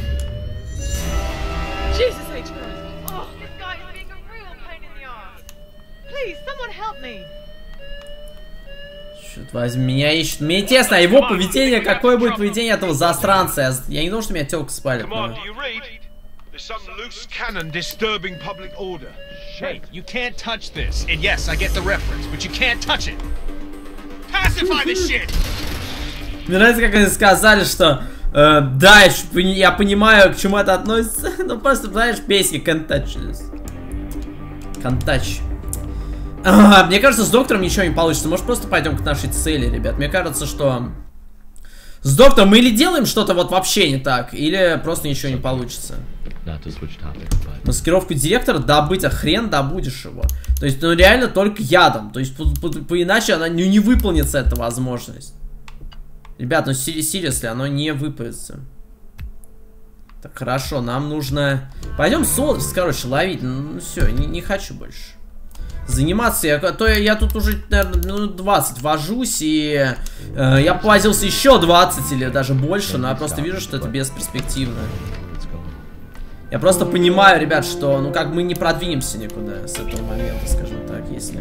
Jesus H. Oh, this guy is being a real pain in the ass. Please, someone help me. Черт возьми, меня ищут. Мне интересно, а его поведение, какое будет поведение этого засранца? Я не думал, что меня телка спалит. Но... There's some loose cannon disturbing public order. Hey, you can't touch this. And yes, I get the reference, but you can't touch it. Pacify this shit! Мне нравится, как они сказали, что э, да, я понимаю, к чему это относится. ну просто, знаешь, песни Can't touch this. Can't touch. А, мне кажется, с доктором ничего не получится. Может, просто пойдем к нашей цели, ребят. Мне кажется, что с доктором мы или делаем что-то вот вообще не так, или просто ничего не получится. Маскировку директора добыть, а хрен добудешь его. То есть, ну реально только ядом. То есть, по, по, по иначе она ну, не выполнится эта возможность. Ребят, ну серьезно, оно не выполнится. Так, хорошо, нам нужно... Пойдем солнце, короче, ловить. Ну все, не, не хочу больше заниматься. Я, то я, я тут уже, наверное, минут 20 вожусь, и э, я повозился еще 20 или даже больше, но я просто вижу, что это бесперспективно. Я просто понимаю, ребят, что, ну, как мы не продвинемся никуда с этого момента, скажем так, если,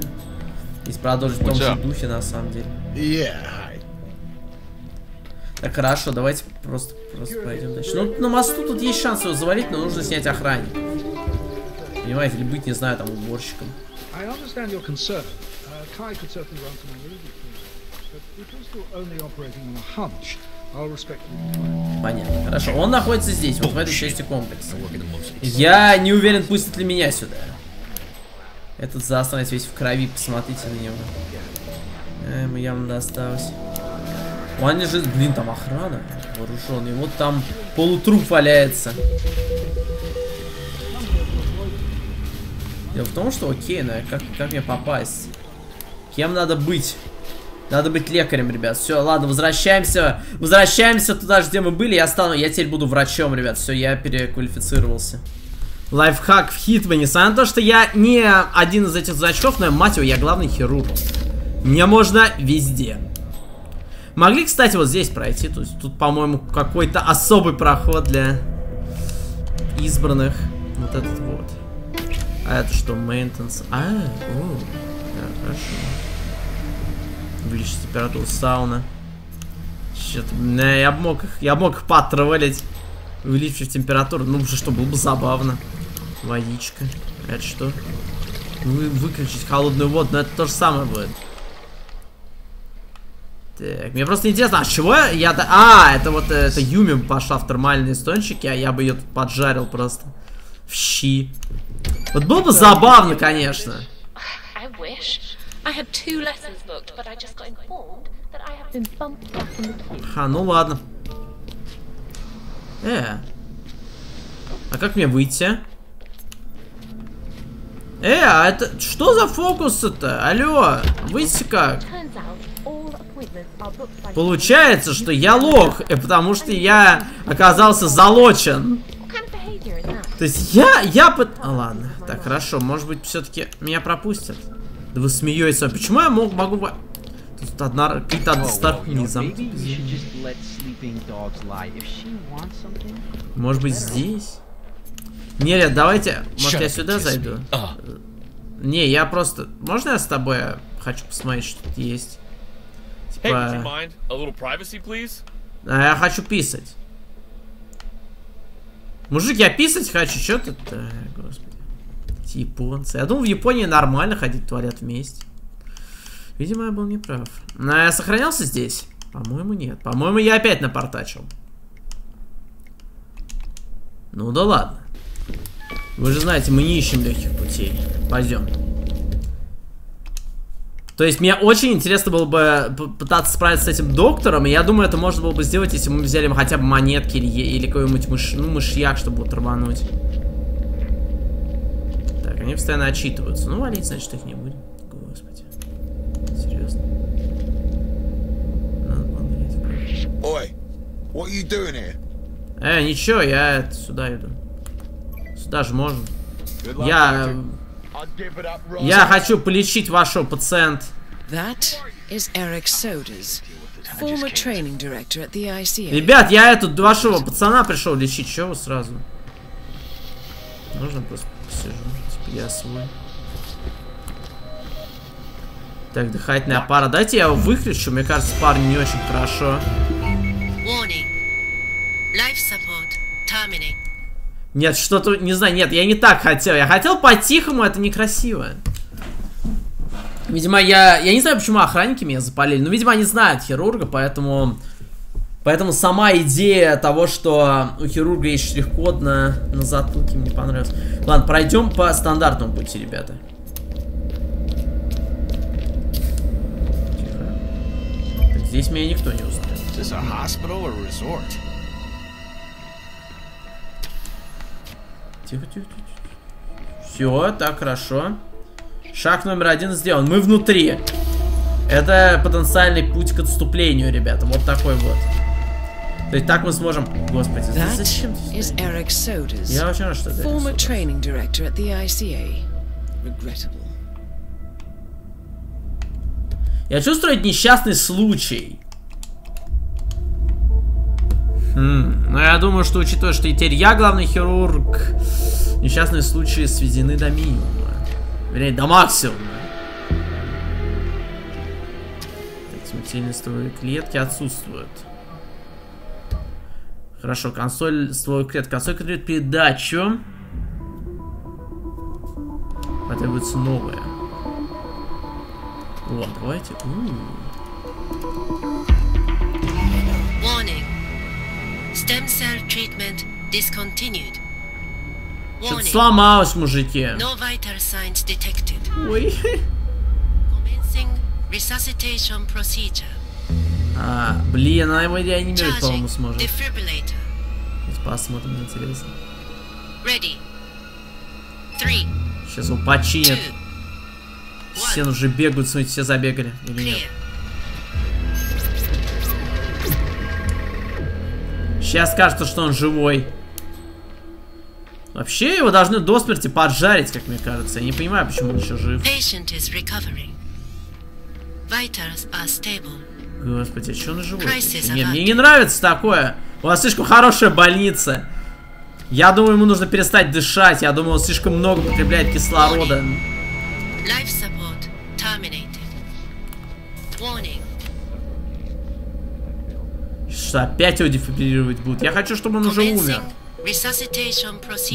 если продолжить в том же духе, на самом деле. Yeah. Так, хорошо, давайте просто, просто пойдем дальше. Ну, на мосту тут есть шанс его завалить, но нужно снять охранник. Понимаете, или быть, не знаю, там, уборщиком. I understand your concern. Uh, Kai could certainly run some but if you're still only operating on a hunch, I'll respect Понятно. Хорошо. Он находится здесь, вот в этой части комплекса. Я не уверен, пустит ли меня сюда. Этот засранец весь в крови, посмотрите на него. Э, ему явно досталось. Он лежит, блин, там охрана вооруженный. Вот там полутруп валяется. Дело в том, что окей, но как, как мне попасть? Кем надо быть? Надо быть лекарем, ребят. Все, ладно, возвращаемся. Возвращаемся туда где мы были. Я стану, я теперь буду врачом, ребят. Все, я переквалифицировался. Лайфхак в Хитве. Несмотря то, что я не один из этих значков, но, мать его, я главный хирург. Мне можно везде. Могли, кстати, вот здесь пройти. Есть тут, по-моему, какой-то особый проход для избранных. Вот этот вот. А это что, maintenance? А, о, хорошо. Увеличить температуру сауна. Не, я мог их, я мог их потроллить. Увеличив температуру, ну, что было бы забавно. Водичка. Это что? Вы, выключить холодную воду, но это то же самое будет. Так, мне просто интересно, а чего я... А, это вот это Юми пошла в термальные стончики, а я бы ее тут поджарил просто. В щи. Вот было бы забавно, конечно. Ха, ну ладно. Э. А как мне выйти? Э, а это... Что за фокусы-то? Алло, выйти как? Получается, что я лох, потому что я оказался залочен. То есть я, я под... А, ладно. Так, хорошо. Может быть, все-таки меня пропустят? Да вы смеетесь. А почему я мог, могу... Тут одна... Какие-то старт низом. Может быть, здесь? Не, Ред, давайте... Может, я сюда зайду? А. Не, я просто... Можно я с тобой хочу посмотреть, что тут есть? Типа... А, я хочу писать. Мужик, я писать хочу, что ты... -то? Господи. Японцы. Я думал, в Японии нормально ходить туалет вместе. Видимо, я был неправ. Но я сохранялся здесь. По-моему, нет. По-моему, я опять напортачил. Ну да ладно. Вы же знаете, мы не ищем легких путей. Пойдем. То есть мне очень интересно было бы пытаться справиться с этим доктором, и я думаю, это можно было бы сделать, если мы взяли хотя бы монетки или, или какой-нибудь мыш, ну, мышьяк, чтобы вот рвануть. Так, они постоянно отчитываются. Ну, валить, значит, их не будет. Господи. Серьезно? Ой, what are you doing here? Э, ничего, я сюда иду. Сюда же можно. Я... Я хочу полечить вашего пациента. Ребят, я эту вашего пацана пришел лечить. Чего вы сразу? Нужно просто посижу. Типа я свой. Так, дыхательный аппарат. Дайте я его выключу. Мне кажется, парень не очень хорошо. Warning. Life support terminate. Нет, что-то, не знаю, нет, я не так хотел. Я хотел по-тихому, это некрасиво. Видимо, я... Я не знаю, почему охранники меня запалили. Но, видимо, они знают хирурга, поэтому... Поэтому сама идея того, что у хирурга есть штрих-код на, на затылке, мне понравилась. Ладно, пройдем по стандартному пути, ребята. Тихо. Здесь меня никто не узнает. Тихо, тихо, тихо. Все, так, хорошо. Шаг номер один сделан. Мы внутри. Это потенциальный путь к отступлению, ребята. Вот такой вот. То есть так мы сможем... Господи, зачем? Я очень рад, что это Former training director at the ICA. Regrettable. Я чувствую несчастный случай. Ну я думаю, что учитывая, что теперь я главный хирург, несчастные случаи сведены до минимума. Вернее, до максимума. Так, смертельные клетки отсутствуют. Хорошо, консоль стволовых клеток. Консоль контролирует передачу. Потребуется новая. Вот, давайте. У -у -у. Stem cell treatment discontinued. Что-то сломалось, мужики. No vital signs detected. Ой. Commencing resuscitation procedure. А, блин, она его реанимировать, по-моему, сможет. Defibrillator. Посмотрим, интересно. Ready. Three. Сейчас его починят. Все уже бегают, смотрите, все забегали. Или нет? Сейчас кажется, что он живой. Вообще его должны до смерти поджарить, как мне кажется. Я не понимаю, почему он еще жив. Господи, а что он живой? Нет, мне не нравится такое. У вас слишком хорошая больница. Я думаю, ему нужно перестать дышать. Я думаю, он слишком много потребляет кислорода. Что, опять его дефибриллировать будут? Я хочу, чтобы он уже умер.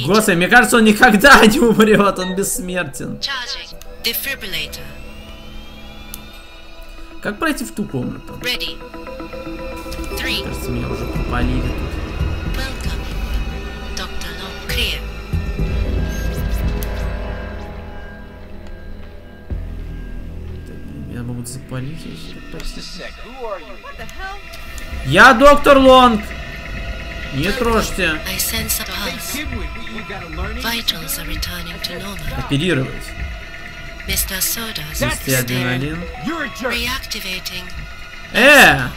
Господи, мне кажется, он никогда не умрет, он бессмертен. Как пройти в ту комнату? Кажется, меня уже попалили тут. Меня могут запалить. Я доктор Лонг. Не трожьте. Оперировать. Ввести адреналин. Э!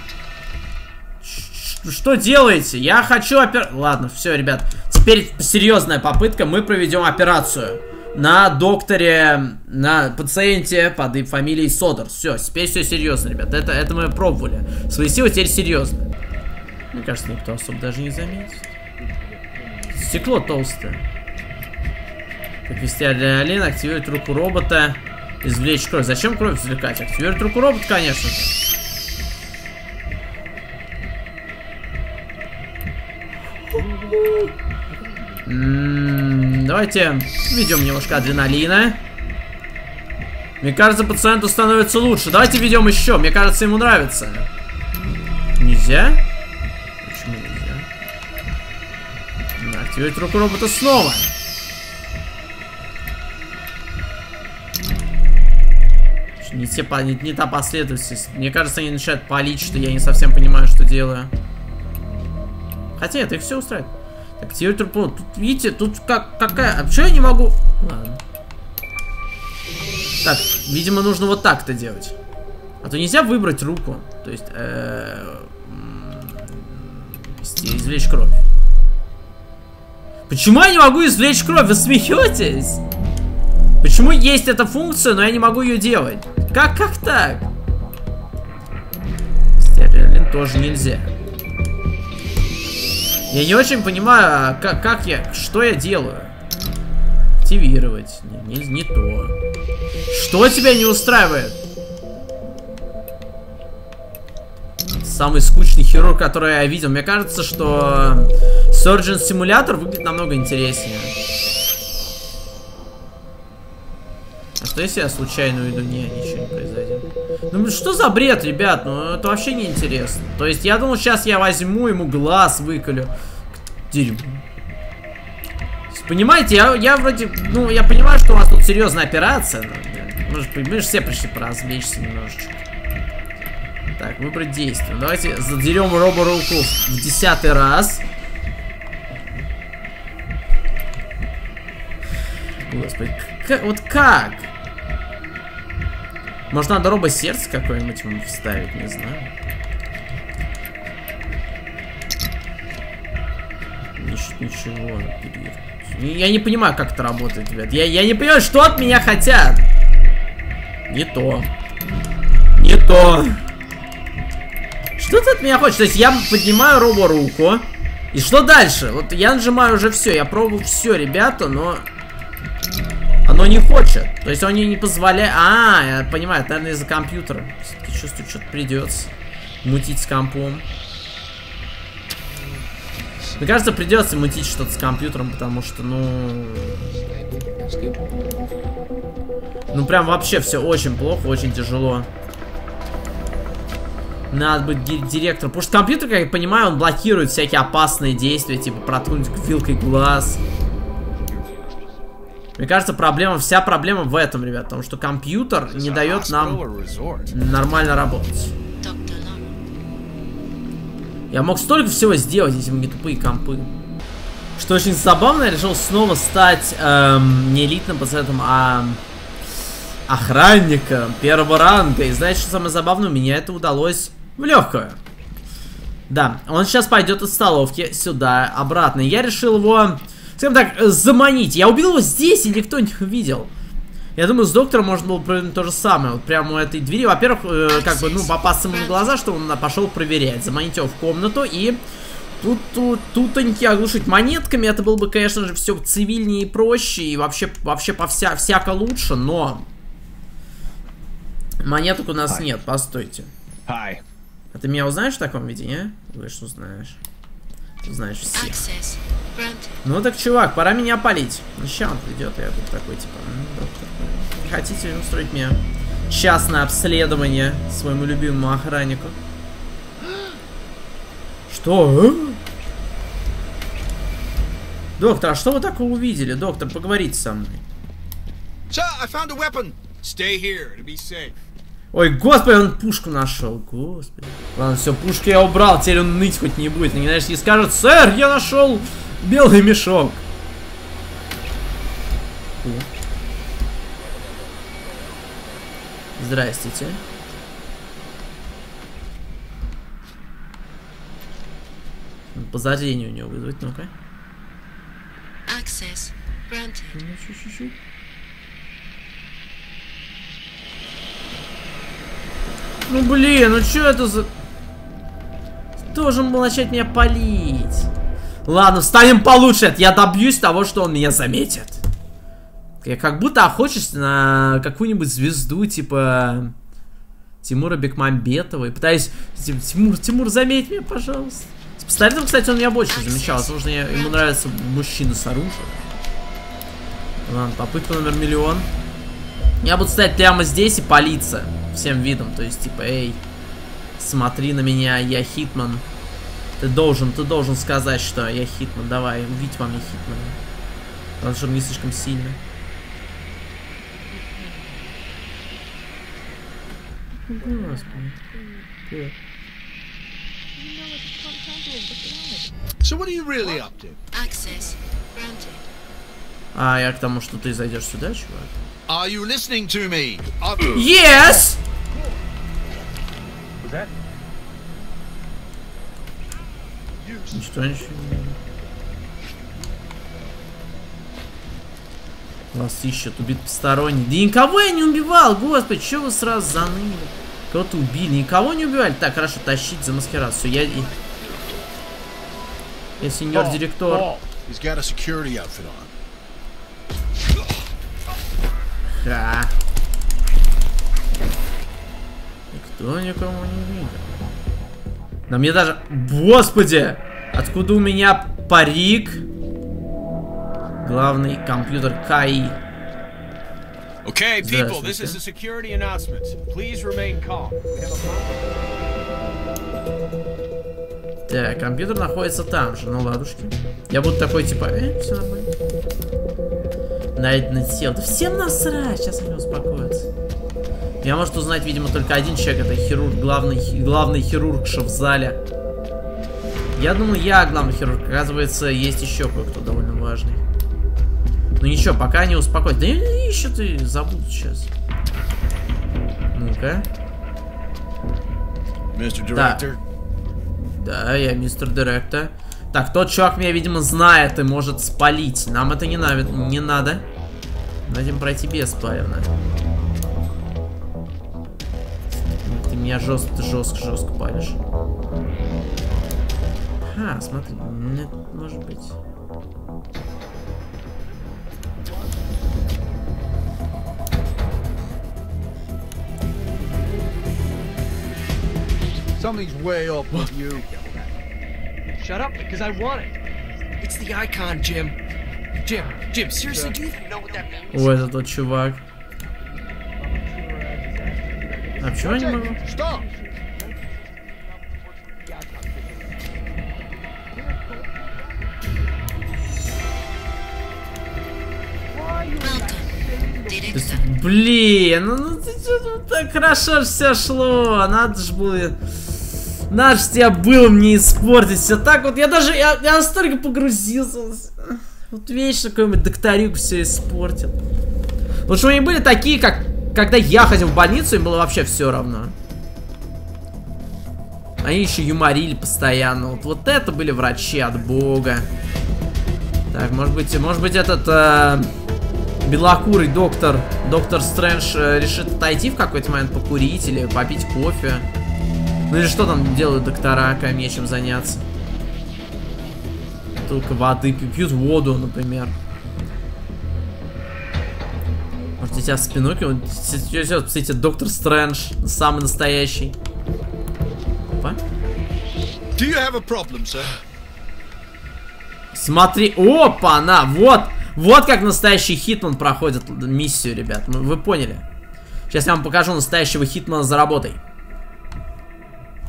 Что делаете? Я хочу опер... Ладно, все, ребят. Теперь серьезная попытка. Мы проведем операцию на докторе, на пациенте под фамилией Содор. Все, теперь все серьезно, ребят. Это, это мы пробовали. Свои силы теперь серьезно. Мне кажется, никто особо даже не заметит. Стекло толстое. Так, вести адреналин, активировать руку робота, извлечь кровь. Зачем кровь извлекать? Активировать руку робота, конечно же. М -м, давайте введем немножко адреналина. Мне кажется, пациенту становится лучше. Давайте введем еще. Мне кажется, ему нравится. нельзя? Почему нельзя? Активировать руку робота снова. Не, те, не, не та последовательность. Мне кажется, они начинают палить, что я не совсем понимаю, что делаю. Хотя это их все устраивает. Активировать руку. Тут, видите, тут как, какая... А что я не могу... Ладно. Так, видимо, нужно вот так-то делать. А то нельзя выбрать руку. То есть, э -э извлечь кровь. Почему я не могу извлечь кровь? Вы смеетесь? Почему есть эта функция, но я не могу ее делать? Как, как так? Стерлин тоже нельзя. Я не очень понимаю, а как, как я, что я делаю. Активировать. Не, не, не то. Что тебя не устраивает? Самый скучный хирург, который я видел. Мне кажется, что Surgeon Simulator выглядит намного интереснее. А что если я случайно уйду? Не, ничего не произойдет. Ну что за бред, ребят? Ну это вообще не интересно. То есть я думал, сейчас я возьму ему глаз выколю. Понимаете, я, я вроде, ну, я понимаю, что у вас тут серьезная операция, но мы же, мы же все пришли поразвлечься немножечко. Так, выбрать действие. Давайте задерем робо руку в десятый раз. Господи, как, вот как? Может, надо робо-сердце какое-нибудь ему вставить, не знаю. Ничего, Я не понимаю, как это работает, ребят. Я, я не понимаю, что от меня хотят. Не то. Не то. Что ты от меня хочешь? То есть я поднимаю робо-руку. И что дальше? Вот я нажимаю уже все. Я пробую все, ребята, но... Оно не хочет. То есть он не позволяет... А, я понимаю, наверное, из-за компьютера. Все-таки чувствую, что-то придется мутить с компом. Мне кажется, придется мутить что-то с компьютером, потому что, ну... Ну, прям вообще все очень плохо, очень тяжело. Надо быть директором. Потому что компьютер, как я понимаю, он блокирует всякие опасные действия, типа проткнуть вилкой глаз. Мне кажется, проблема, вся проблема в этом, ребят, потому что компьютер не дает нам нормально работать. Я мог столько всего сделать, если бы не тупые компы. Что очень забавно, я решил снова стать эм, не элитным пациентом, а охранником первого ранга. И знаете, что самое забавное? У меня это удалось в легкую. Да, он сейчас пойдет из столовки сюда, обратно. Я решил его, скажем так, заманить. Я убил его здесь, и никто не увидел. Я думаю, с доктором можно было провернуть то же самое. Вот прямо у этой двери. Во-первых, э, как бы, ну, попасться ему на глаза, что он пошел проверять. Заманить его в комнату и... Тут, тут, тутоньки оглушить монетками, это было бы, конечно же, все цивильнее и проще, и вообще, вообще по вся, всяко лучше, но... Монеток у нас Hi. нет, постойте. Hi. А ты меня узнаешь в таком виде, не? Говоришь, узнаешь. Узнаешь всех. Ну так, чувак, пора меня палить. Ну, он придет, я буду такой, типа, доктор, не хотите устроить мне частное обследование своему любимому охраннику? Что? Доктор, а что вы такое увидели? Доктор, поговорите со мной. Sir, I found a weapon. Stay here to be safe. Ой, господи, он пушку нашел. Господи. Ладно, все, пушку я убрал, теперь он ныть хоть не будет. Не знаешь, не скажет, сэр, я нашел белый мешок. Здрастите. Подозрение у него вызвать, ну-ка. Access granted. Ну, блин, ну что это за... Должен был начать меня палить. Ладно, встанем получше. Я добьюсь того, что он меня заметит. Я как будто охочусь на какую-нибудь звезду, типа... Тимура Бекмамбетова. И пытаюсь... Тимур, Тимур, заметь меня, пожалуйста. С пистолетом, кстати, он меня больше замечал. Возможно, ему нравится мужчина с оружием. Ладно, попытка номер миллион. Я буду стоять прямо здесь и палиться всем видом. То есть, типа, эй, Смотри на меня, я Хитман. Ты должен, ты должен сказать, что я Хитман. Давай, увидь во мне Хитмана. Потому что мне слишком сильно. Господи. So what are you really up to? Access granted. А, я к тому, что ты зайдешь сюда, чувак. Are you listening to me? Yes! Was that? Ничто, ничего Вас ищут, убит посторонний. Да никого я не убивал, господи, что вы сразу заныли? Кого-то убили, никого не убивали. Так, хорошо, тащить за маскирацию. Я... Я сеньор-директор. He's got a security outfit on. Ха. Никто никого не видел. Да мне даже... Господи! Откуда у меня парик? Главный компьютер КАИ. Okay, people, this is a security announcement. Please remain calm. We have a Так, компьютер находится там же, ну ладушки. Я буду такой, типа, э, все нормально. Найден сел. Да всем насрать, сейчас они успокоятся. Я может узнать, видимо, только один человек, это хирург, главный, главный хирургша в зале. Я думал, я главный хирург. Оказывается, есть еще кое-кто довольно важный. Ну ничего, пока не успокоить. Да ищут и забудут сейчас. Ну-ка. Мистер Директор? Да. да, я мистер Директор. Так, тот чувак меня, видимо, знает и может спалить. Нам это не, надо, не надо. Надо пройти беспалевно. Ты меня жестко, жестко, жестко палишь. А, смотри, нет, может быть. Something's way up with you. Shut up, because I want it. It's the icon, Jim. Jim, Jim, seriously, do you even know what that means? О, это тот чувак. А почему я не могу? Stop! Блин, ну, ну ты что так хорошо все шло, надо же было... Надо же тебя было мне испортить, все так вот, я даже, я, я настолько погрузился, вот вечно какой-нибудь докторюк все испортил. Лучше они были такие, как, когда я ходил в больницу, им было вообще все равно. Они еще юморили постоянно, вот, вот это были врачи от бога. Так, может быть, может быть этот... Э белокурый доктор, доктор Стрэндж э, решит отойти в какой-то момент покурить или попить кофе. Ну или что там делают доктора, когда нечем заняться. Только воды, пьют воду, например. Может, у тебя вот, кстати, доктор Стрэндж, самый настоящий. Опа. Do you have a problem, sir? Смотри, опа, на, вот. Вот как настоящий Хитман проходит миссию, ребят. Ну, вы поняли. Сейчас я вам покажу настоящего Хитмана за работой.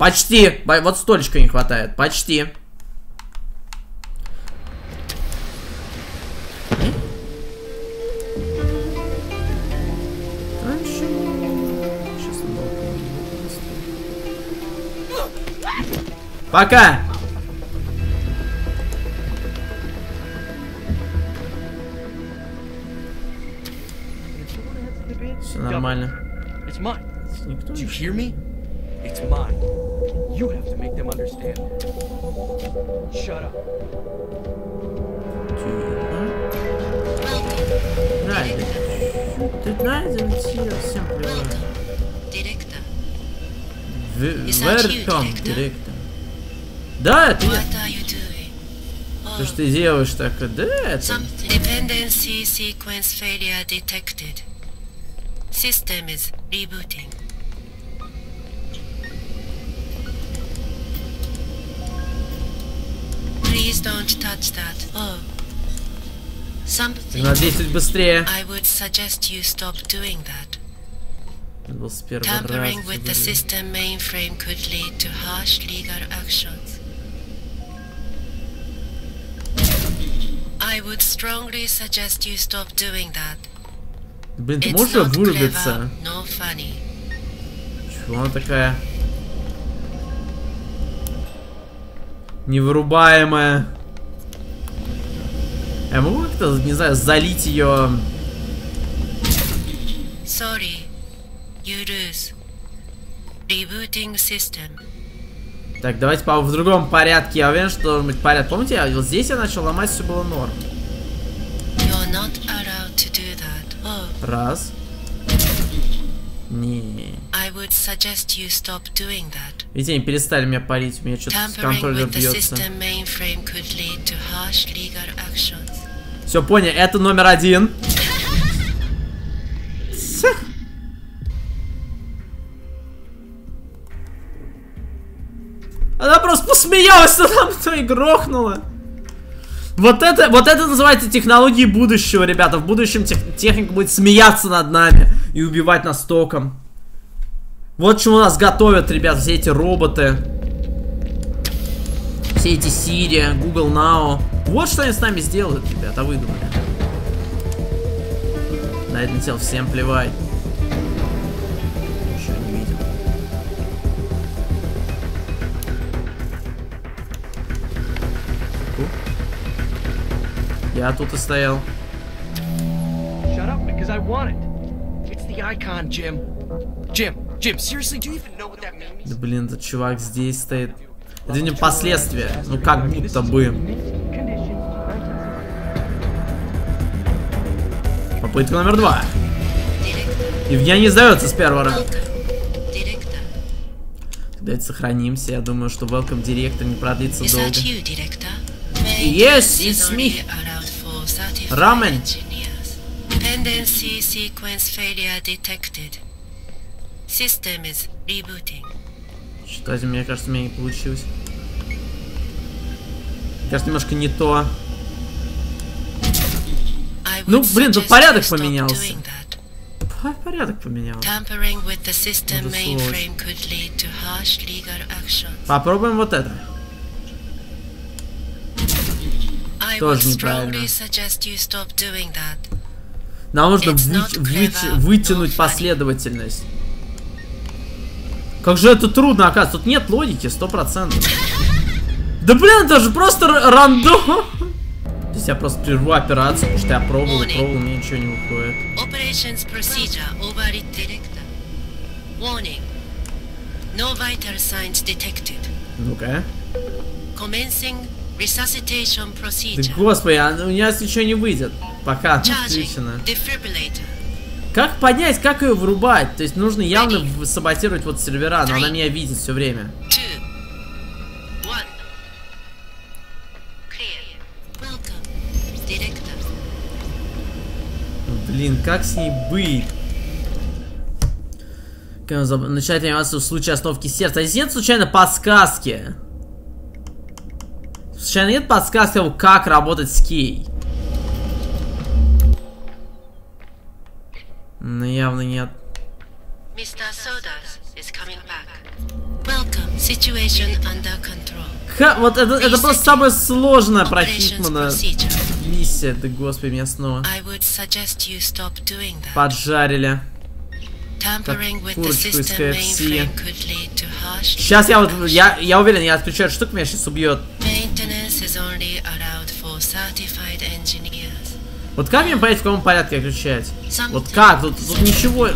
Почти. Вот столечка не хватает. Почти. Пока! Все нормально. It's mine. Do you hear me? It's mine. You have to make them understand. Shut up. Райдер. Ты Райдер, всем привет. Директор. Welcome, директор. Да, это я. То, что ты делаешь так, да, это... Dependency sequence failure detected. System is rebooting. Please don't touch that. Oh. Something. Надо действовать быстрее. I would suggest you stop doing that. был с первого Tampering раза. with the system mainframe could lead to harsh legal actions. I would strongly suggest you stop doing that. Блин, ты можешь вырубиться? funny. Чего она такая? Невырубаемая. Я могу как-то, не знаю, залить ее... Sorry, you lose. Rebooting system. Так, давайте по в другом порядке. Я уверен, что должен быть порядок. Помните, я, вот здесь я начал ломать, все было норм. Oh, Раз. Не. Видите, они перестали меня парить, у меня что-то the бьется. Все, понял, это номер один. Посмеялась над нами и грохнула. Вот это, вот это называется технологии будущего, ребята. В будущем тех, техника будет смеяться над нами и убивать нас током. Вот чему нас готовят, ребята, все эти роботы. Все эти Siri, Google Now. Вот что они с нами сделают, ребята, вы думали. На это тело всем плевать. Я тут и стоял. Shut up, because I want it. It's the icon, Jim. Jim, Jim, seriously, do you even know what that means? Да блин, этот чувак здесь стоит. Это не последствия. Ну как будто бы. Попытка номер два. Евгений не сдается с первого раза. Давайте сохранимся. Я думаю, что Welcome Director не продлится долго. Yes, it's me. Ramen. Dependency sequence failure detected. System is rebooting. Что-то, мне кажется, у меня не получилось. Кажется, немножко не то. Ну, блин, тут порядок поменялся. Порядок поменялся. Tampering with the system Надо mainframe could lead to harsh legal actions. Попробуем вот это. I would Тоже неправильно. Нам нужно вы- вы- вытянуть последовательность. Как же это трудно, оказывается. Тут нет логики, сто процентов. Да блин, это же просто рандом. Здесь я просто прерву операцию, потому что я пробовал, пробовал, мне ничего не выходит. No vital signs detected. Ну-ка. Commencing Да procedure. господи, а у меня ничего не выйдет. Пока defibrillator. Как понять, как ее врубать? То есть нужно явно в- саботировать вот сервера, но она меня видит все время. Two. Welcome. Блин, как с ней быть? Начать анимацию в случае остановки сердца. А здесь нет случайно подсказки? Случайно нет подсказки, как работать с Кей? Ну, явно нет. Ха, вот это, это просто самое сложное про Хитмана миссия. Да господи, меня снова поджарили. The курочку из KFC. Сейчас я вот, я, я уверен, я отключаю эту штуку, меня сейчас убьет. Вот как мне понять, в каком порядке отключать? Вот как? Тут, тут ничего...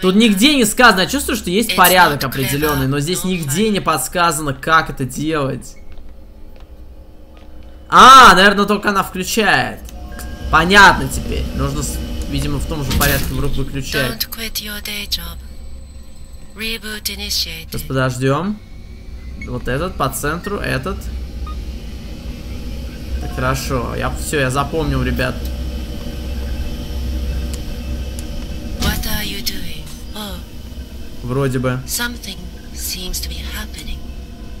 Тут нигде не сказано. Я чувствую, что есть порядок определенный, но здесь нигде не подсказано, как это делать. А, наверное, только она включает. Понятно теперь. Нужно, видимо, в том же порядке вдруг выключать. Сейчас подождем. Вот этот по центру, этот. Так, хорошо. Я все, я запомнил, ребят. Oh, Вроде бы. something seems to be happening.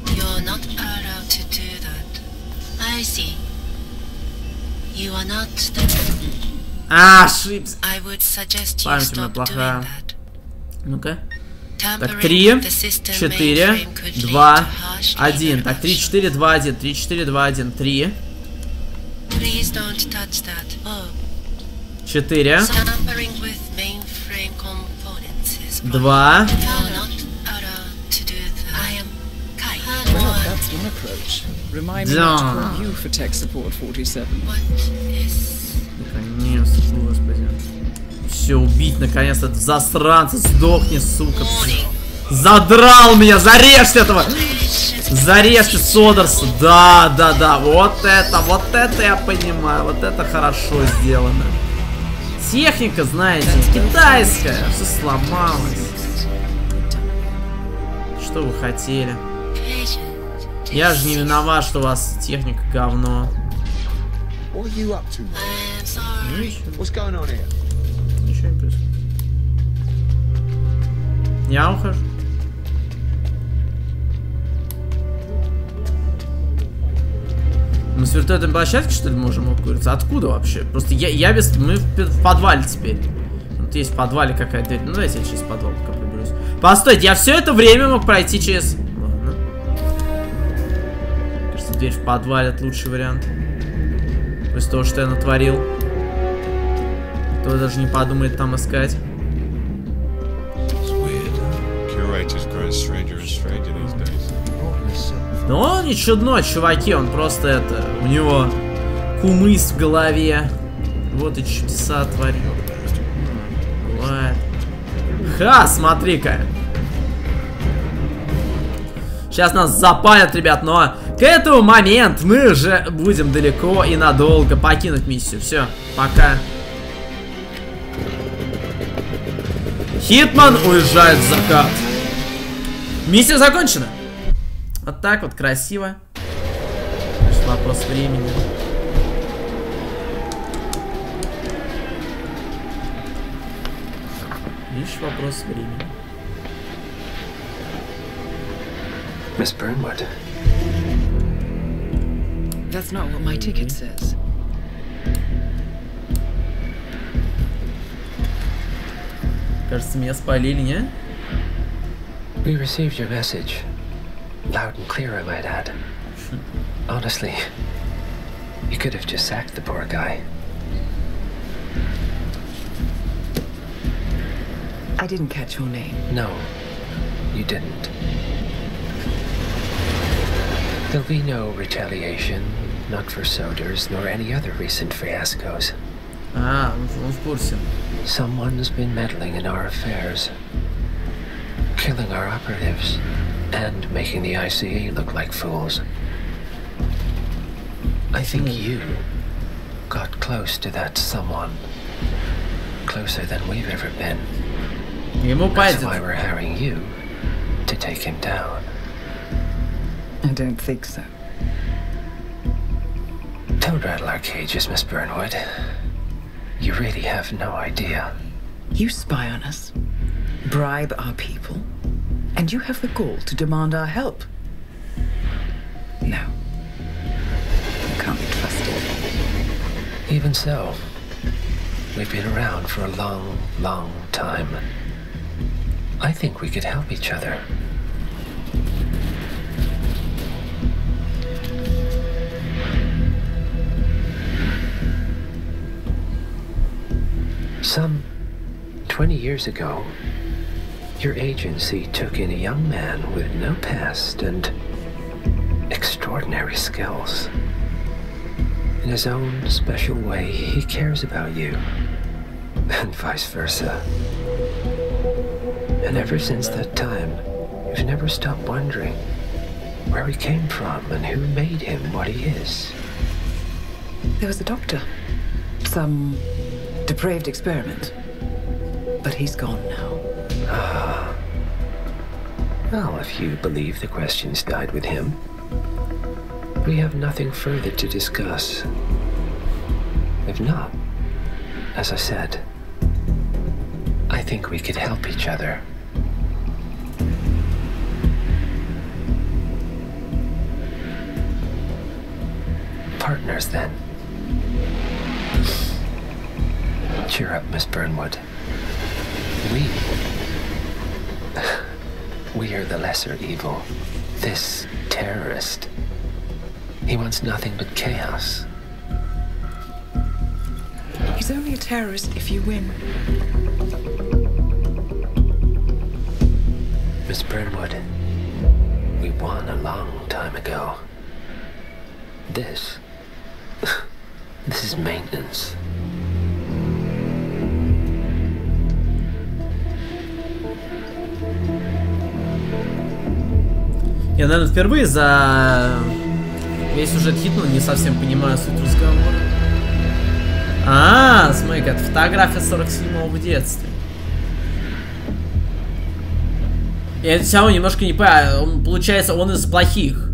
You're not allowed to do that. I see. You are not the... А, ошибся. Память у меня плохая. Ну-ка. Так, три, четыре, два, один. Так, три, четыре, два, один. Три, четыре, два, один. Три. Четыре. Два. Да. Наконец-то, господи. Все, убить, наконец-то, засранца, сдохни, сука. Задрал меня, зарежьте этого! Зарежьте Содерса, да, да, да, вот это, вот это я понимаю, вот это хорошо сделано. Техника, знаете, китайская, все сломалось. Что вы хотели? Я же не виноват, что у вас техника говно. Ничего. Ничего не происходит. Я ухожу. Мы с вертолетной площадки, что ли, можем укуриться? Откуда вообще? Просто я, я без... Мы в, в подвале теперь. Вот есть в подвале какая-то дверь. Ну, давайте я через подвал пока проберусь. Постойте, я все это время мог пройти через... Ладно. Кажется, дверь в подвале это лучший вариант. После того, что я натворил. Кто даже не подумает там искать. Но он не чудно, чуваки, он просто это, у него кумыс в голове. Вот и чудеса творил. Бывает. Ха, смотри-ка. Сейчас нас запалят, ребят, но к этому момент мы уже будем далеко и надолго покинуть миссию. Все, пока. Хитман уезжает в закат. Миссия закончена. Вот так вот красиво. Лишь вопрос времени. Лишь вопрос времени. Miss Burnwood. That's not what my ticket says. Кажется, меня спалили, не? We received your message. Loud and clear, I might add. Honestly, you could have just sacked the poor guy. I didn't catch your name. No, you didn't. There'll be no retaliation, not for Soders, nor any other recent fiascos. Ah, of course. Someone's been meddling in our affairs. Killing our operatives and making the ICA look like fools. I think you got close to that someone. Closer than we've ever been. That's why we're hiring you to take him down. I don't think so. Don't rattle our cages, Miss Burnwood. You really have no idea. You spy on us, bribe our people, and you have the gall to demand our help. No. You can't be trusted. Even so, we've been around for a long, long time. I think we could help each other. Some 20 years ago, your agency took in a young man with no past and extraordinary skills. In his own special way, he cares about you, and vice versa. And ever since that time, you've never stopped wondering where he came from and who made him what he is. There was a doctor. Some depraved experiment. But he's gone now. Ah. Well, if you believe the questions died with him, we have nothing further to discuss. If not, as I said, I think we could help each other. Partners, then. Cheer up, Miss Burnwood. We... We are the lesser evil. This terrorist. He wants nothing but chaos. He's only a terrorist if you win. Miss Burnwood, we won a long time ago. This... This is maintenance. Я, наверное, впервые за весь сюжет Хитмана не совсем понимаю суть разговора. А, смотри, это фотография 47-го в детстве. Я все равно немножко не понимаю, он, получается, он из плохих.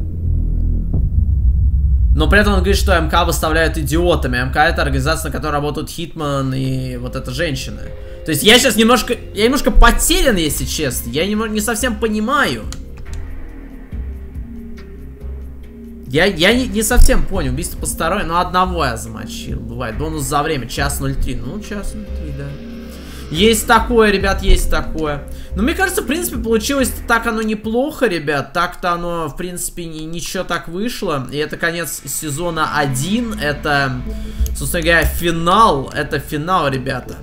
Но при этом он говорит, что МК выставляют идиотами. МК это организация, на которой работают Хитман и вот эта женщина. То есть я сейчас немножко, я немножко потерян, если честно. Я не, не совсем понимаю. Я, я не, не совсем понял. Убийство постороннего. Ну, одного я замочил. Бывает. Бонус за время. Час 03. Ну, час 03, да. Есть такое, ребят, есть такое. Но мне кажется, в принципе, получилось так оно неплохо, ребят. Так-то оно, в принципе, не, ничего так вышло. И это конец сезона 1. Это, собственно говоря, финал. Это финал, ребята.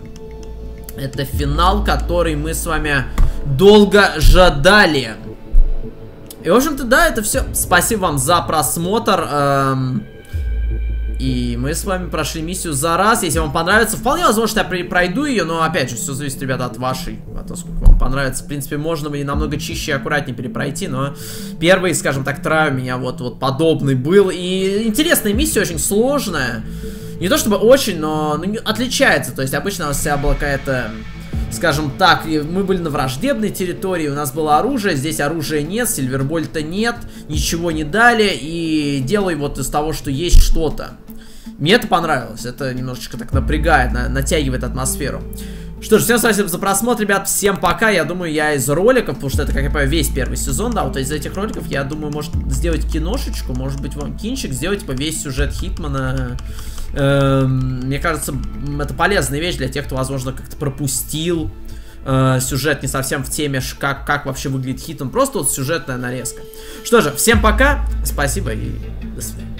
Это финал, который мы с вами долго ждали. И, в общем-то, да, это все. Спасибо вам за просмотр. Эм... И мы с вами прошли миссию за раз. Если вам понравится, вполне возможно, я пройду ее, но опять же, все зависит, ребята, от вашей, от того, сколько вам понравится. В принципе, можно бы и намного чище и аккуратнее перепройти, но первый, скажем так, трай у меня вот, вот подобный был. И интересная миссия, очень сложная. Не то чтобы очень, но ну, отличается. То есть обычно у нас вся была какая-то скажем так, мы были на враждебной территории, у нас было оружие, здесь оружия нет, Сильвербольта нет, ничего не дали, и делай вот из того, что есть что-то. Мне это понравилось, это немножечко так напрягает, на, натягивает атмосферу. Что ж, всем спасибо за просмотр, ребят, всем пока, я думаю, я из роликов, потому что это, как я понимаю, весь первый сезон, да, вот из этих роликов, я думаю, может сделать киношечку, может быть, вам кинчик, сделать, типа, весь сюжет Хитмана, мне кажется, это полезная вещь для тех, кто, возможно, как-то пропустил э, сюжет не совсем в теме, как, как вообще выглядит Хитман, просто вот сюжетная нарезка. Что же, всем пока, спасибо и до свидания.